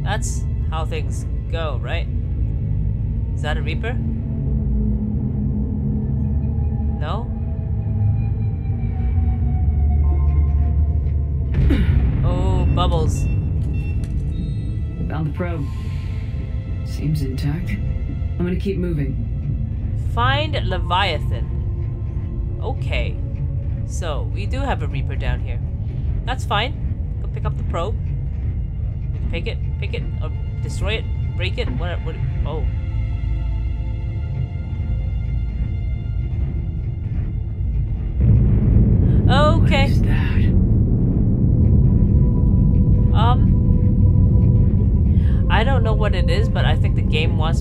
that's how things go, right? Is that a Reaper? No? Oh, bubbles. Found the probe. Seems intact. I'm gonna keep moving. Find Leviathan. Okay. So, we do have a Reaper down here. That's fine. Go pick up the probe. Pick it. Pick it or destroy it, break it, what what oh.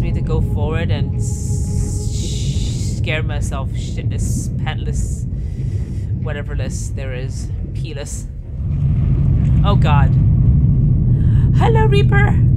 Me to go forward and scare myself shitless, pantless, whateverless there is, peeless. Oh god. Hello, Reaper!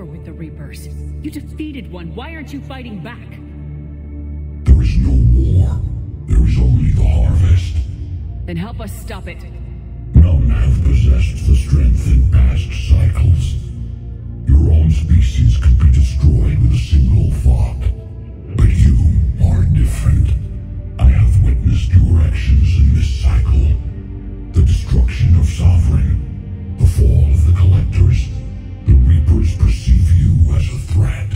War with the Reapers. You defeated one. Why aren't you fighting back? There is no war. There is only the harvest. Then help us stop it. None have possessed the strength in past cycles. Your own species could be destroyed with a single thought. But you are different. I have witnessed your actions in this cycle. The destruction of Sovereign, the fall of the Collectors. The Reapers perceive you as a threat.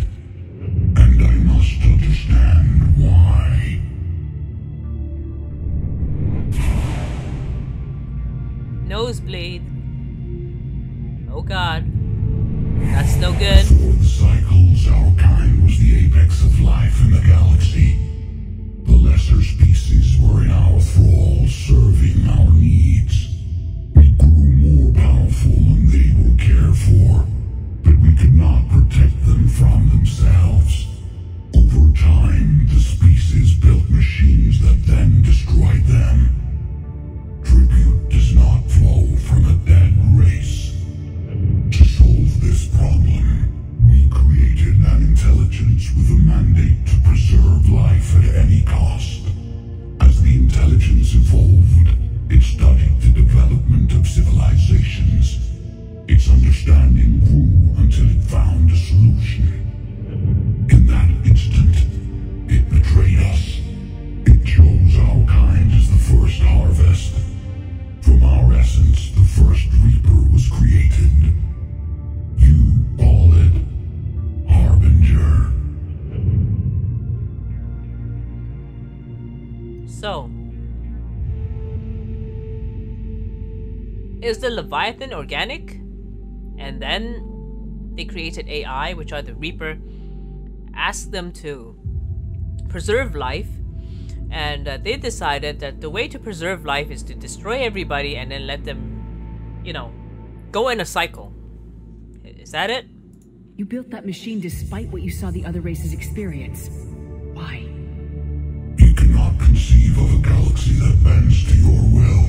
And I must understand why. Nosebleed. Oh god. That's no good. Before the cycles, our kind was the apex of life in the galaxy. The lesser species were in our thrall, serving our needs. Powerful and they were cared for, but we could not protect them from themselves. Over time, the species built machines that then destroyed them. Tribute does not flow from a dead race. To solve this problem, we created an intelligence with a mandate to preserve life at any cost. As the intelligence evolved, it studied the development of civilizations. Its understanding grew until it found a solution. In that instant, it betrayed us. It chose our kind as the first harvest. From our essence, the first Reaper was created. You call it Harbinger. So. Is the Leviathan organic? And then they created AI, which are the Reaper, asked them to preserve life, and uh, they decided that the way to preserve life is to destroy everybody and then let them, you know, go in a cycle. Is that it? You built that machine despite what you saw the other races experience. Why? You cannot conceive of a galaxy that bends to your will.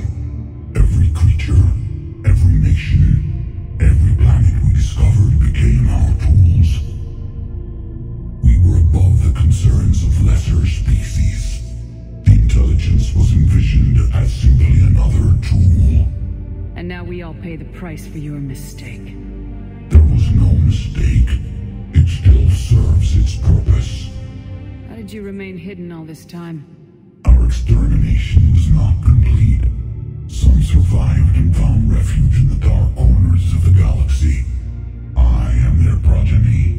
Every creature, every nation, every planet we discovered became our tools. We were above the concerns of lesser species. The intelligence was envisioned as simply another tool. And now we all pay the price for your mistake. There was no mistake. It still serves its purpose. How did you remain hidden all this time? Our extermination was not complete. Some survived and found refuge in the dark corners of the galaxy. I am their progeny.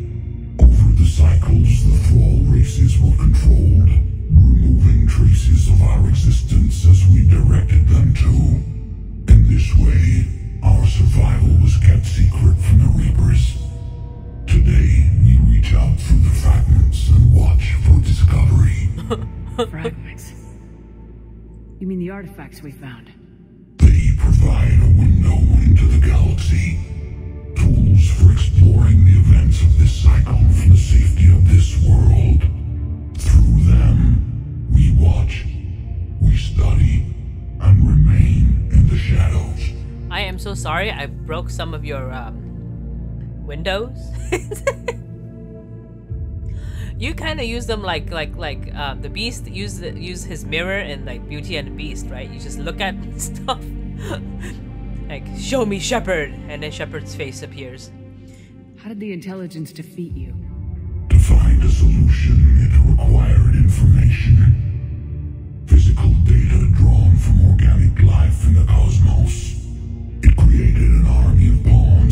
Over the cycles, the Thrall races were controlled, removing traces of our existence as we directed them to. In this way, our survival was kept secret from the Reapers. Today, we reach out through the fragments and watch for discovery. Fragments. You mean the artifacts we found? They provide a window into the galaxy. Tools for exploring the events of this cycle from the safety of this world. Through them, we watch, we study, and remain in the shadows. I am so sorry. I broke some of your um, windows. you kind of use them like like like uh, the Beast use use his mirror in like Beauty and the Beast, right? You just look at stuff like show me Shepard, and then Shepard's face appears. How did the intelligence defeat you? To find a solution, it required information. Physical data drawn from organic life in the cosmos. It created an army of pawns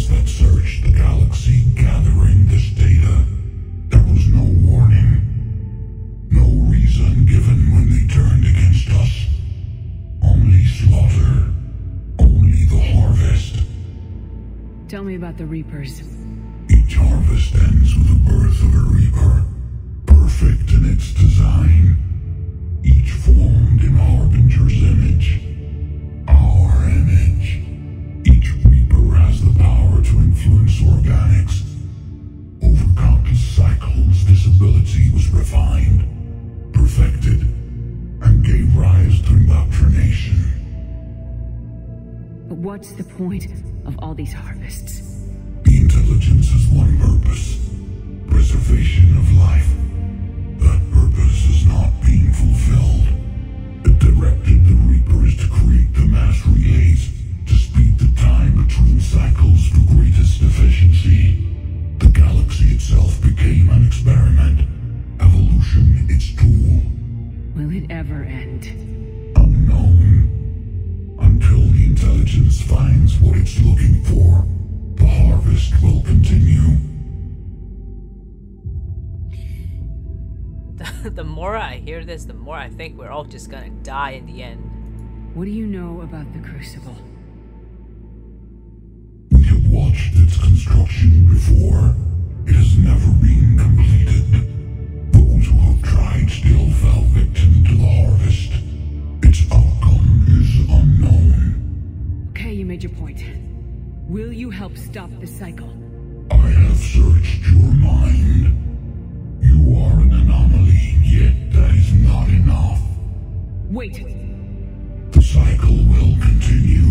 about the Reapers. Each harvest ends with the birth of a reaper, perfect in its design. Each formed in Harbinger's image. Our image. Each reaper has the power to influence organics. Over countless cycles, this ability was refined, perfected, and gave rise to indoctrination. But what's the point of all these harvests? Intelligence has one purpose preservation of life. That purpose is not being fulfilled. It directed the Reapers to create the mass relays to speed the time between cycles to greatest efficiency. The galaxy itself became an experiment, evolution its tool. Will it ever end? Unknown. Until the intelligence finds what it's looking for, the harvest will continue. The, the more I hear this, the more I think we're all just gonna die in the end. What do you know about the Crucible? We have watched its construction before. It has never been completed. Those who have tried still fell victim to the harvest. Its outcome is unknown. Okay, you made your point. Will you help stop the cycle? I have searched your mind. You are an anomaly, yet that is not enough. Wait! The cycle will continue.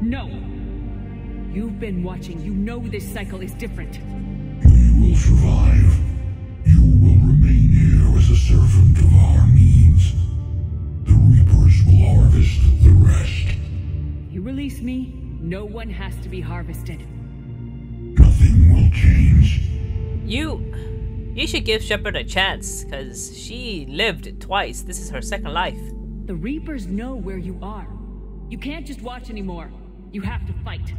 No! You've been watching. You know this cycle is different. We will survive. You will remain here as a servant of our needs. The Reapers will harvest the rest. You release me, no one has to be harvested. Nothing will change. You, you should give Shepard a chance, cause she lived twice. This is her second life. The Reapers know where you are. You can't just watch anymore. You have to fight.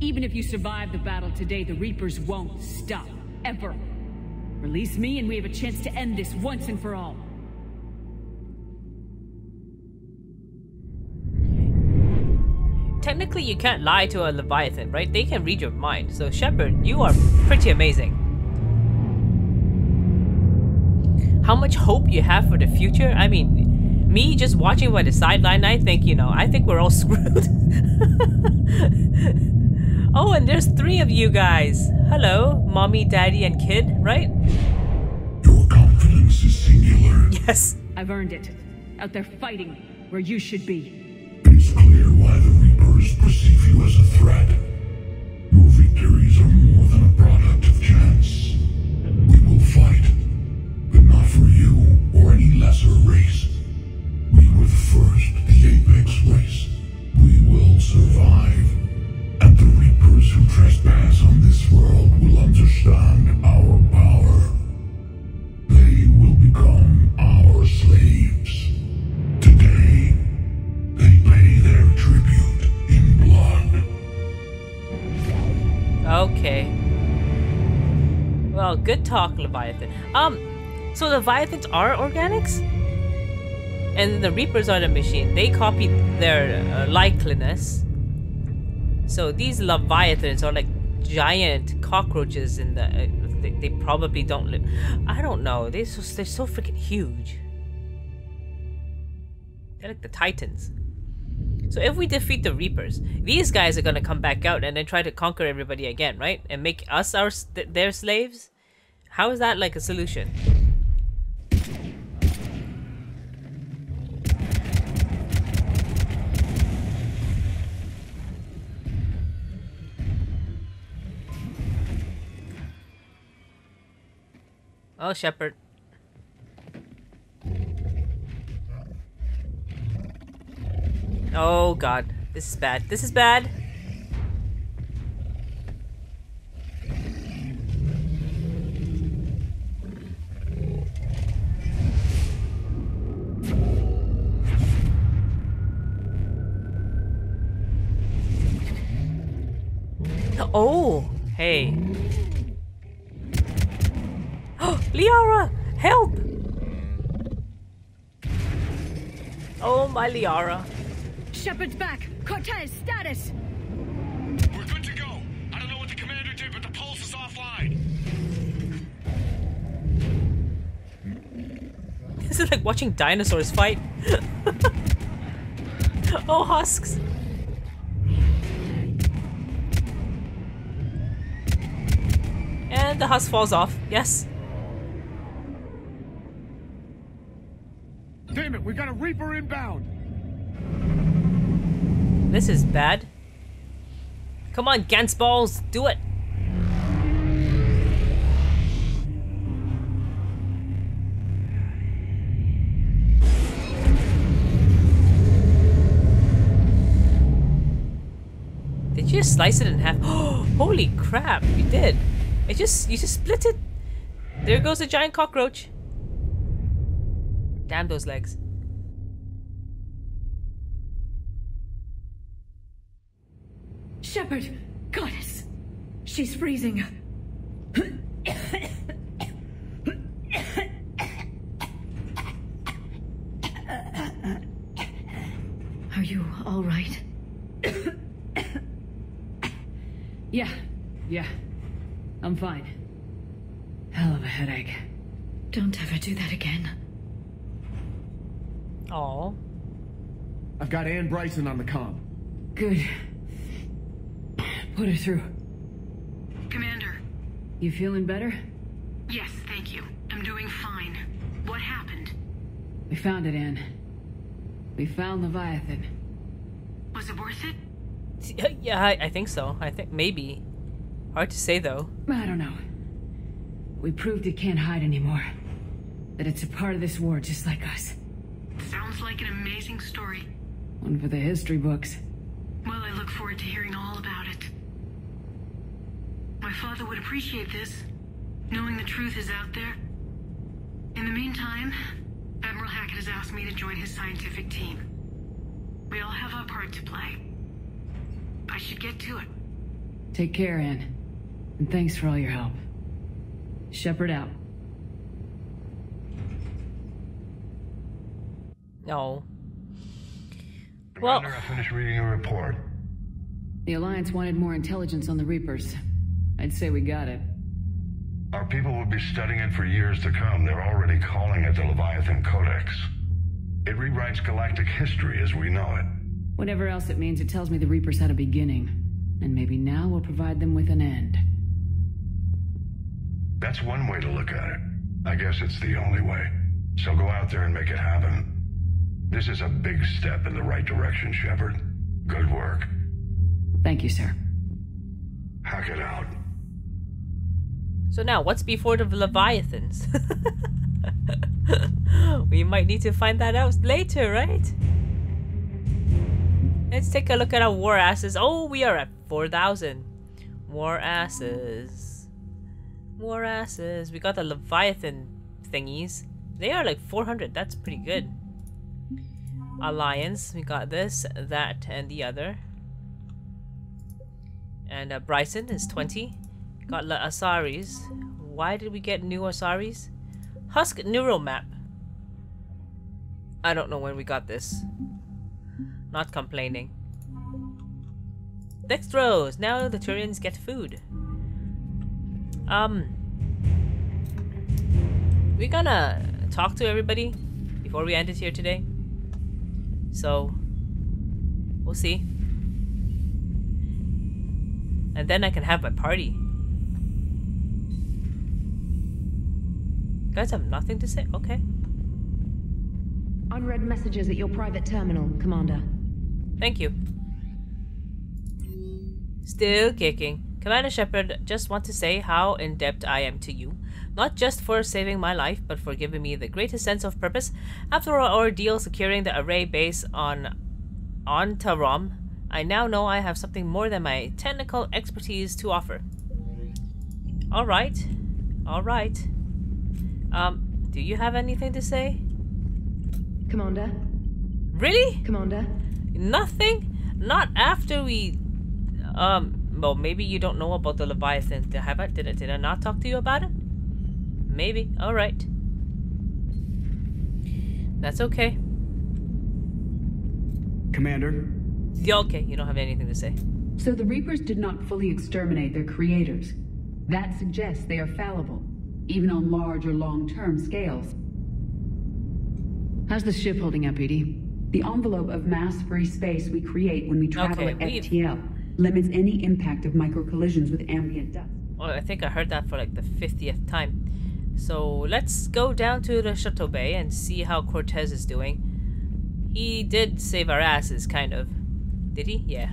Even if you survive the battle today, the Reapers won't stop. Ever. Release me and we have a chance to end this once and for all. Technically, you can't lie to a Leviathan, right? They can read your mind. So, Shepard, you are pretty amazing. How much hope you have for the future? I mean, me just watching by the sideline, I think, you know, I think we're all screwed. oh, and there's three of you guys. Hello, mommy, daddy, and kid, right? Your confidence is singular. Yes. I've earned it. Out there fighting where you should be. It's clear why the Reapers perceive you as a threat. Your victories are more than a product of chance. We will fight, but not for you or any lesser race. We were the first, the Apex race. We will survive. And the Reapers who trespass on this world will understand our power. They will become Okay. Well, good talk, Leviathan. Um, so Leviathans are organics? And the Reapers are the machine. They copied their uh, likeliness. So these Leviathans are like giant cockroaches in the... Uh, they, they, probably don't live... I don't know. They're so, they're so freaking huge. They're like the Titans. So if we defeat the Reapers, these guys are gonna come back out and then try to conquer everybody again, right? And make us our their slaves? How is that like a solution? Oh, Shepard. Oh god. This is bad. This is bad. Oh, hey. Oh, Liara, help! Oh, my Liara. Shepard's back. Cortez, status. We're good to go. I don't know what the commander did, but the pulse is offline. This is like watching dinosaurs fight. oh, husks. And the husk falls off. Yes. Damn it, we got a Reaper inbound. This is bad. Come on, Gantz balls, do it. Did you just slice it in half? Holy crap, you did. It just, you just split it. There goes a giant cockroach. Damn those legs. Shepard! Goddess! She's freezing. Are you all right? yeah, yeah. I'm fine. Hell of a headache. Don't ever do that again. Oh. I've got Ann Bryson on the com. Good. Put her through. Commander. You feeling better? Yes, thank you. I'm doing fine. What happened? We found it, Ann. We found Leviathan. Was it worth it? Uh, yeah, I, I think so. I think maybe. Hard to say, though. I don't know. We proved it can't hide anymore. That it's a part of this war just like us. Sounds like an amazing story. One for the history books. Well, I look forward to hearing all about it. My father would appreciate this, knowing the truth is out there. In the meantime, Admiral Hackett has asked me to join his scientific team. We all have our part to play. I should get to it. Take care, Ann. And thanks for all your help. Shepard out. No. Well, I finished reading your report. The Alliance wanted more intelligence on the Reapers. I'd say we got it. Our people will be studying it for years to come. They're already calling it the Leviathan Codex. It rewrites galactic history as we know it. Whatever else it means, it tells me the Reapers had a beginning. And maybe now we'll provide them with an end. That's one way to look at it. I guess it's the only way. So go out there and make it happen. This is a big step in the right direction, Shepard. Good work. Thank you, sir. Hackett out. So now, what's before the Leviathans? we might need to find that out later, right? Let's take a look at our war asses. Oh, we are at 4,000. War asses. War asses. We got the Leviathan thingies. They are like 400. That's pretty good. Alliance. We got this, that, and the other. And uh, Bryson is 20. Got the Asaris. Why did we get new Osaris? Husk neural map. I don't know when we got this. Not complaining. Dextrose! Now the Turians get food. Um... We're gonna talk to everybody before we end it here today. So... We'll see. And then I can have my party. You guys have nothing to say? Okay. Unread messages at your private terminal, Commander. Thank you. Still kicking. Commander Shepard, just want to say how indebted I am to you. Not just for saving my life, but for giving me the greatest sense of purpose. After our ordeal securing the array base on on Tarom, I now know I have something more than my technical expertise to offer. Alright. Alright. Um, do you have anything to say? Commander? Really? Commander? Nothing? Not after we... Um, well, maybe you don't know about the Leviathan. Did, have I, did, I, did I not talk to you about it? Maybe. Alright. That's okay. Commander? Yeah, okay, you don't have anything to say. So the Reapers did not fully exterminate their creators. That suggests they are fallible, even on large or long-term scales. How's the ship holding up, EDI? The envelope of mass-free space we create when we travel Okay, at we've- FTL limits any impact of micro-collisions with ambient dust. Well, I think I heard that for like the 50th time. So let's go down to the Chateau Bay and see how Cortez is doing. He did save our asses, kind of. Did he? Yeah.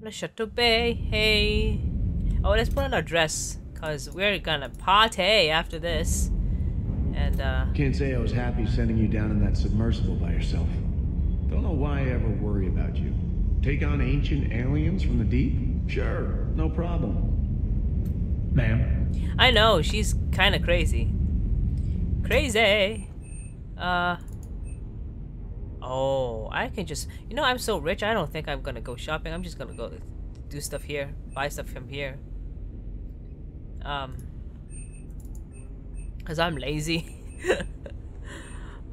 Le Chateau Bay, hey. Oh, let's put on our dress, because we're gonna party after this. And, uh, Can't say I was happy sending you down in that submersible by yourself. Don't know why I ever worry about you. Take on ancient aliens from the deep? Sure, no problem. Ma'am? I know, she's kinda crazy. Crazy! Uh. Oh, I can just. You know, I'm so rich, I don't think I'm gonna go shopping. I'm just gonna go do stuff here, buy stuff from here. Um. Because I'm lazy.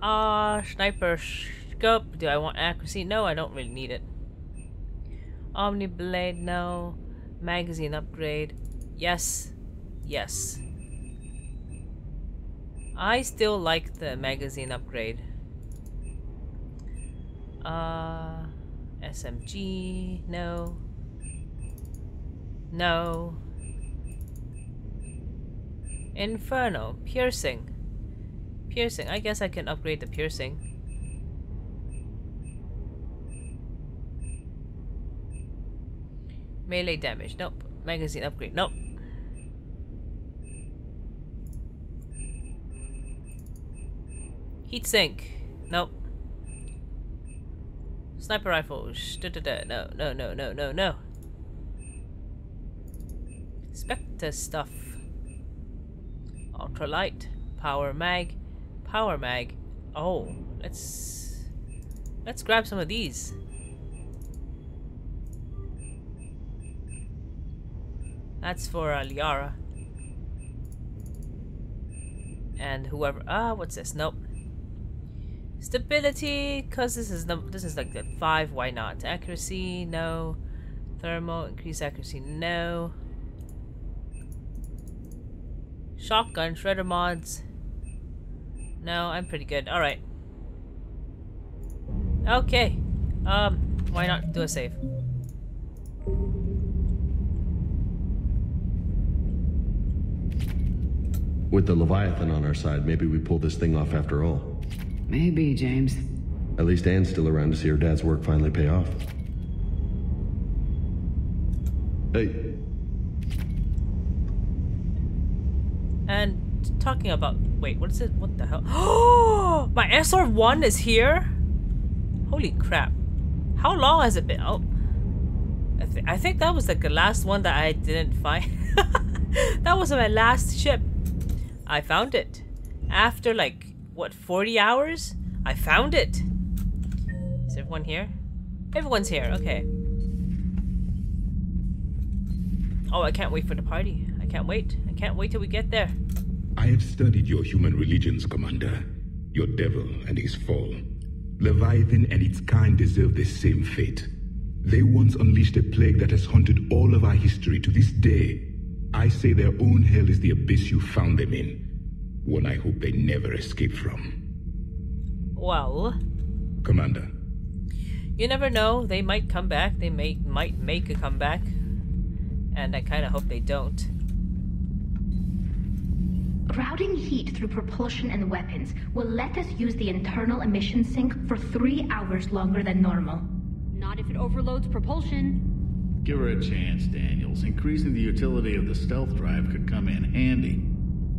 Ah, uh, sniper scope. Do I want accuracy? No, I don't really need it. Omni blade, no. Magazine upgrade. Yes. Yes. I still like the magazine upgrade. Uh, SMG, no. No. Inferno, piercing. Piercing, I guess I can upgrade the piercing. Melee damage, nope. Magazine upgrade, nope. Heat sink. Nope. Sniper rifles. Da, da, da. No, no, no, no, no, no. Spectre stuff. Ultralight. Power mag. Power mag. Oh, let's let's grab some of these. That's for uh, Liara. And whoever. Ah, what's this? Nope. Stability, cause this is the this is like the five. Why not? Accuracy, no. Thermal, increase accuracy, no. Shotgun, shredder mods. No, I'm pretty good. All right. Okay. Um, why not do a save? With the Leviathan on our side, maybe we pull this thing off after all. Maybe, James. At least Ann's still around to see her dad's work finally pay off. Hey, And talking about wait, what is it? What the hell? Oh, my SR1 is here. Holy crap! How long has it been? Oh, I, th I think that was like the last one that I didn't find. that was my last ship. I found it after like what 40 hours. I found it. Is everyone here? Everyone's here. Okay. Oh, I can't wait for the party. I can't wait. I can't wait till we get there. I have studied your human religions, Commander. Your devil and his fall. Leviathan and its kind deserve the same fate. They once unleashed a plague that has haunted all of our history to this day. I say their own hell is the abyss you found them in. One I hope they never escape from. Well, Commander, you never know. They might come back. They may might make a comeback, and I kind of hope they don't. Routing heat through propulsion and weapons will let us use the internal emission sink for three hours longer than normal. Not if it overloads propulsion. Give her a chance, Daniels. Increasing the utility of the stealth drive could come in handy.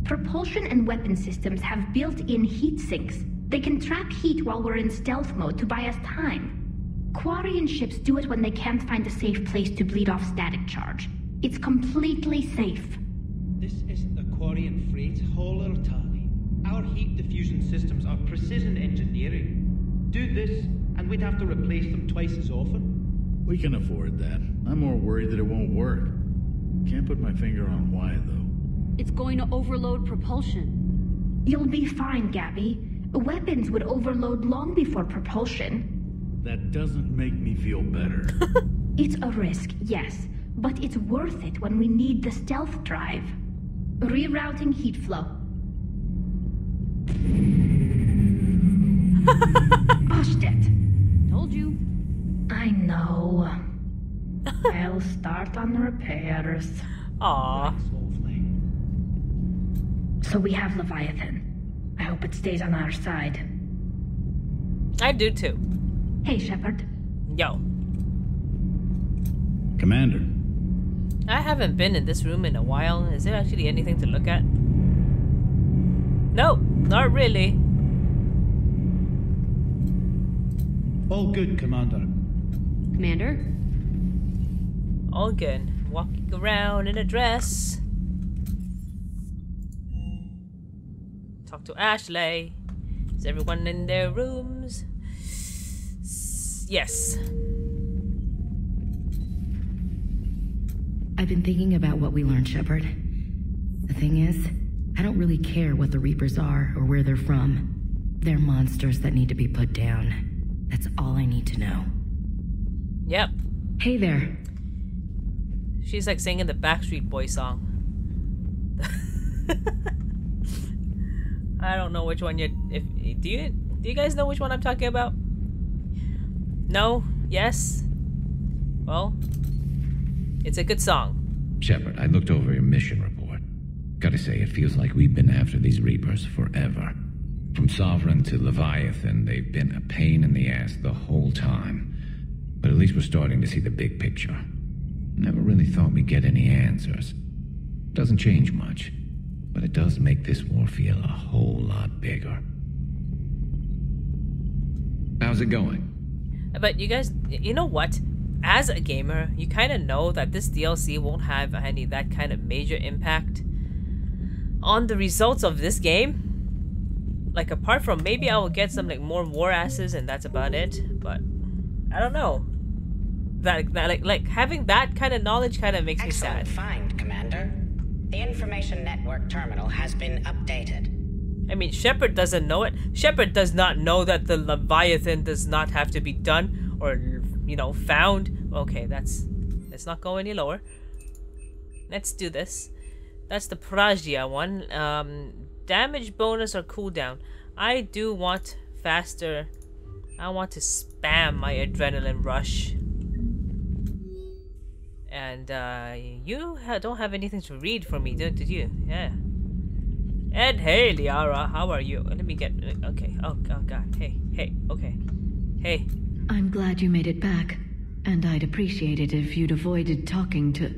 Propulsion and weapon systems have built-in heat sinks. They can trap heat while we're in stealth mode to buy us time. Quarian ships do it when they can't find a safe place to bleed off static charge. It's completely safe. This isn't a Quarian freight hauler, Tali. Our heat diffusion systems are precision engineering. Do this, and we'd have to replace them twice as often. We can afford that. I'm more worried that it won't work. Can't put my finger on why, though. It's going to overload propulsion. You'll be fine, Gabby. Weapons would overload long before propulsion. That doesn't make me feel better. It's a risk, yes, but it's worth it when we need the stealth drive. Rerouting heat flow. Ostet. Told you. I know. I'll start on the repairs. Aww. So we have Leviathan. I hope it stays on our side. I do too. Hey, Shepard. Yo. Commander. I haven't been in this room in a while. Is there actually anything to look at? No, not really. All good, Commander. Commander? All good. Walking around in a dress. Talk to Ashley. Is everyone in their rooms? S yes. I've been thinking about what we learned, Shepard. The thing is, I don't really care what the Reapers are or where they're from. They're monsters that need to be put down. That's all I need to know. Yep. Hey there. She's like singing the Backstreet Boy song. I don't know which one you if do you do you guys know which one I'm talking about? No? Yes? Well, it's a good song. Shepard, I looked over your mission report. Gotta say, it feels like we've been after these Reapers forever. From Sovereign to Leviathan, they've been a pain in the ass the whole time. But at least we're starting to see the big picture. Never really thought we'd get any answers. Doesn't change much, but it does make this war feel a whole lot bigger. How's it going? But you guys, you know what? As a gamer, you kind of know that this DLC won't have any that kind of major impact on the results of this game. Like apart from maybe I will get some like more war asses and that's about it. But I don't know. That, that like like having that kind of knowledge kind of makes Excellent me sad. find, Commander. The information network terminal has been updated. I mean, Shepard doesn't know it. Shepard does not know that the Leviathan does not have to be done or, you know, found. Okay, that's. Let's not go any lower. Let's do this. That's the Pragia one. Um, damage bonus or cooldown. I do want faster. I want to spam my adrenaline rush. And uh, you ha don't have anything to read for me, did you? Yeah. And hey, Liara, how are you? Let me get. Okay. Oh, oh God. Hey, hey. Okay. Hey. I'm glad you made it back. And I'd appreciate it if you'd avoided talking to.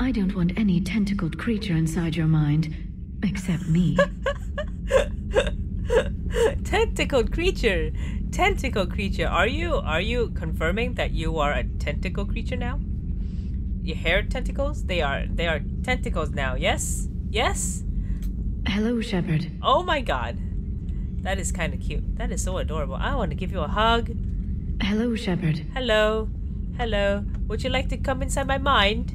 I don't want any tentacled creature inside your mind. Except me. tentacled creature. Tentacle creature. Are you are you confirming that you are a tentacle creature now? Your hair tentacles? They are they are tentacles now. Yes? Yes? Hello, Shepard. Oh my god. That is kind of cute. That is so adorable. I want to give you a hug. Hello, Shepard. Hello. Hello. Would you like to come inside my mind?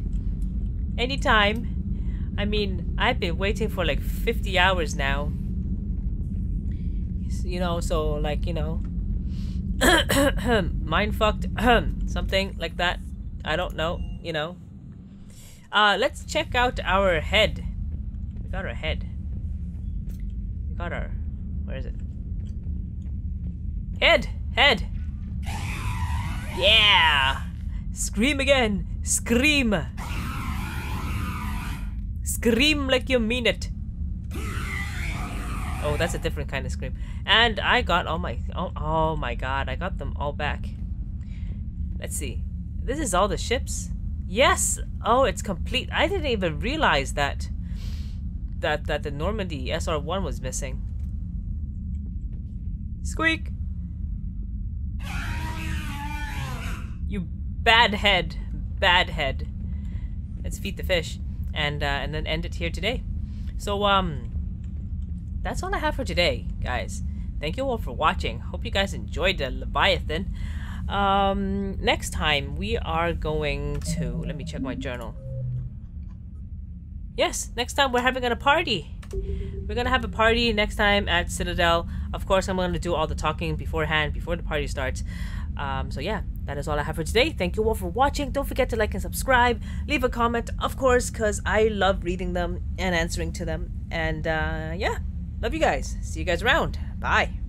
Anytime. I mean, I've been waiting for like 50 hours now. You know, so like, you know. mind fucked. something like that. I don't know, you know. Uh, let's check out our head. We got our head. We got our... Where is it? Head! Head! Yeah! Scream again! Scream! Scream like you mean it! Oh, that's a different kind of scream. And I got all my... Oh, oh my god, I got them all back. Let's see. This is all the ships? Yes! Oh, it's complete. I didn't even realize that that that the Normandy SR-1 was missing. Squeak! You bad head. Bad head. Let's feed the fish. And, uh, and then end it here today. So, um, that's all I have for today, guys. Thank you all for watching. Hope you guys enjoyed the Leviathan. Um, next time, we are going to... Let me check my journal. Yes, next time we're having a party. We're gonna have a party next time at Citadel. Of course, I'm gonna do all the talking beforehand, before the party starts. Um, so yeah, that is all I have for today. Thank you all for watching. Don't forget to like and subscribe. Leave a comment, of course, because I love reading them and answering to them. And uh, yeah, love you guys. See you guys around. Bye.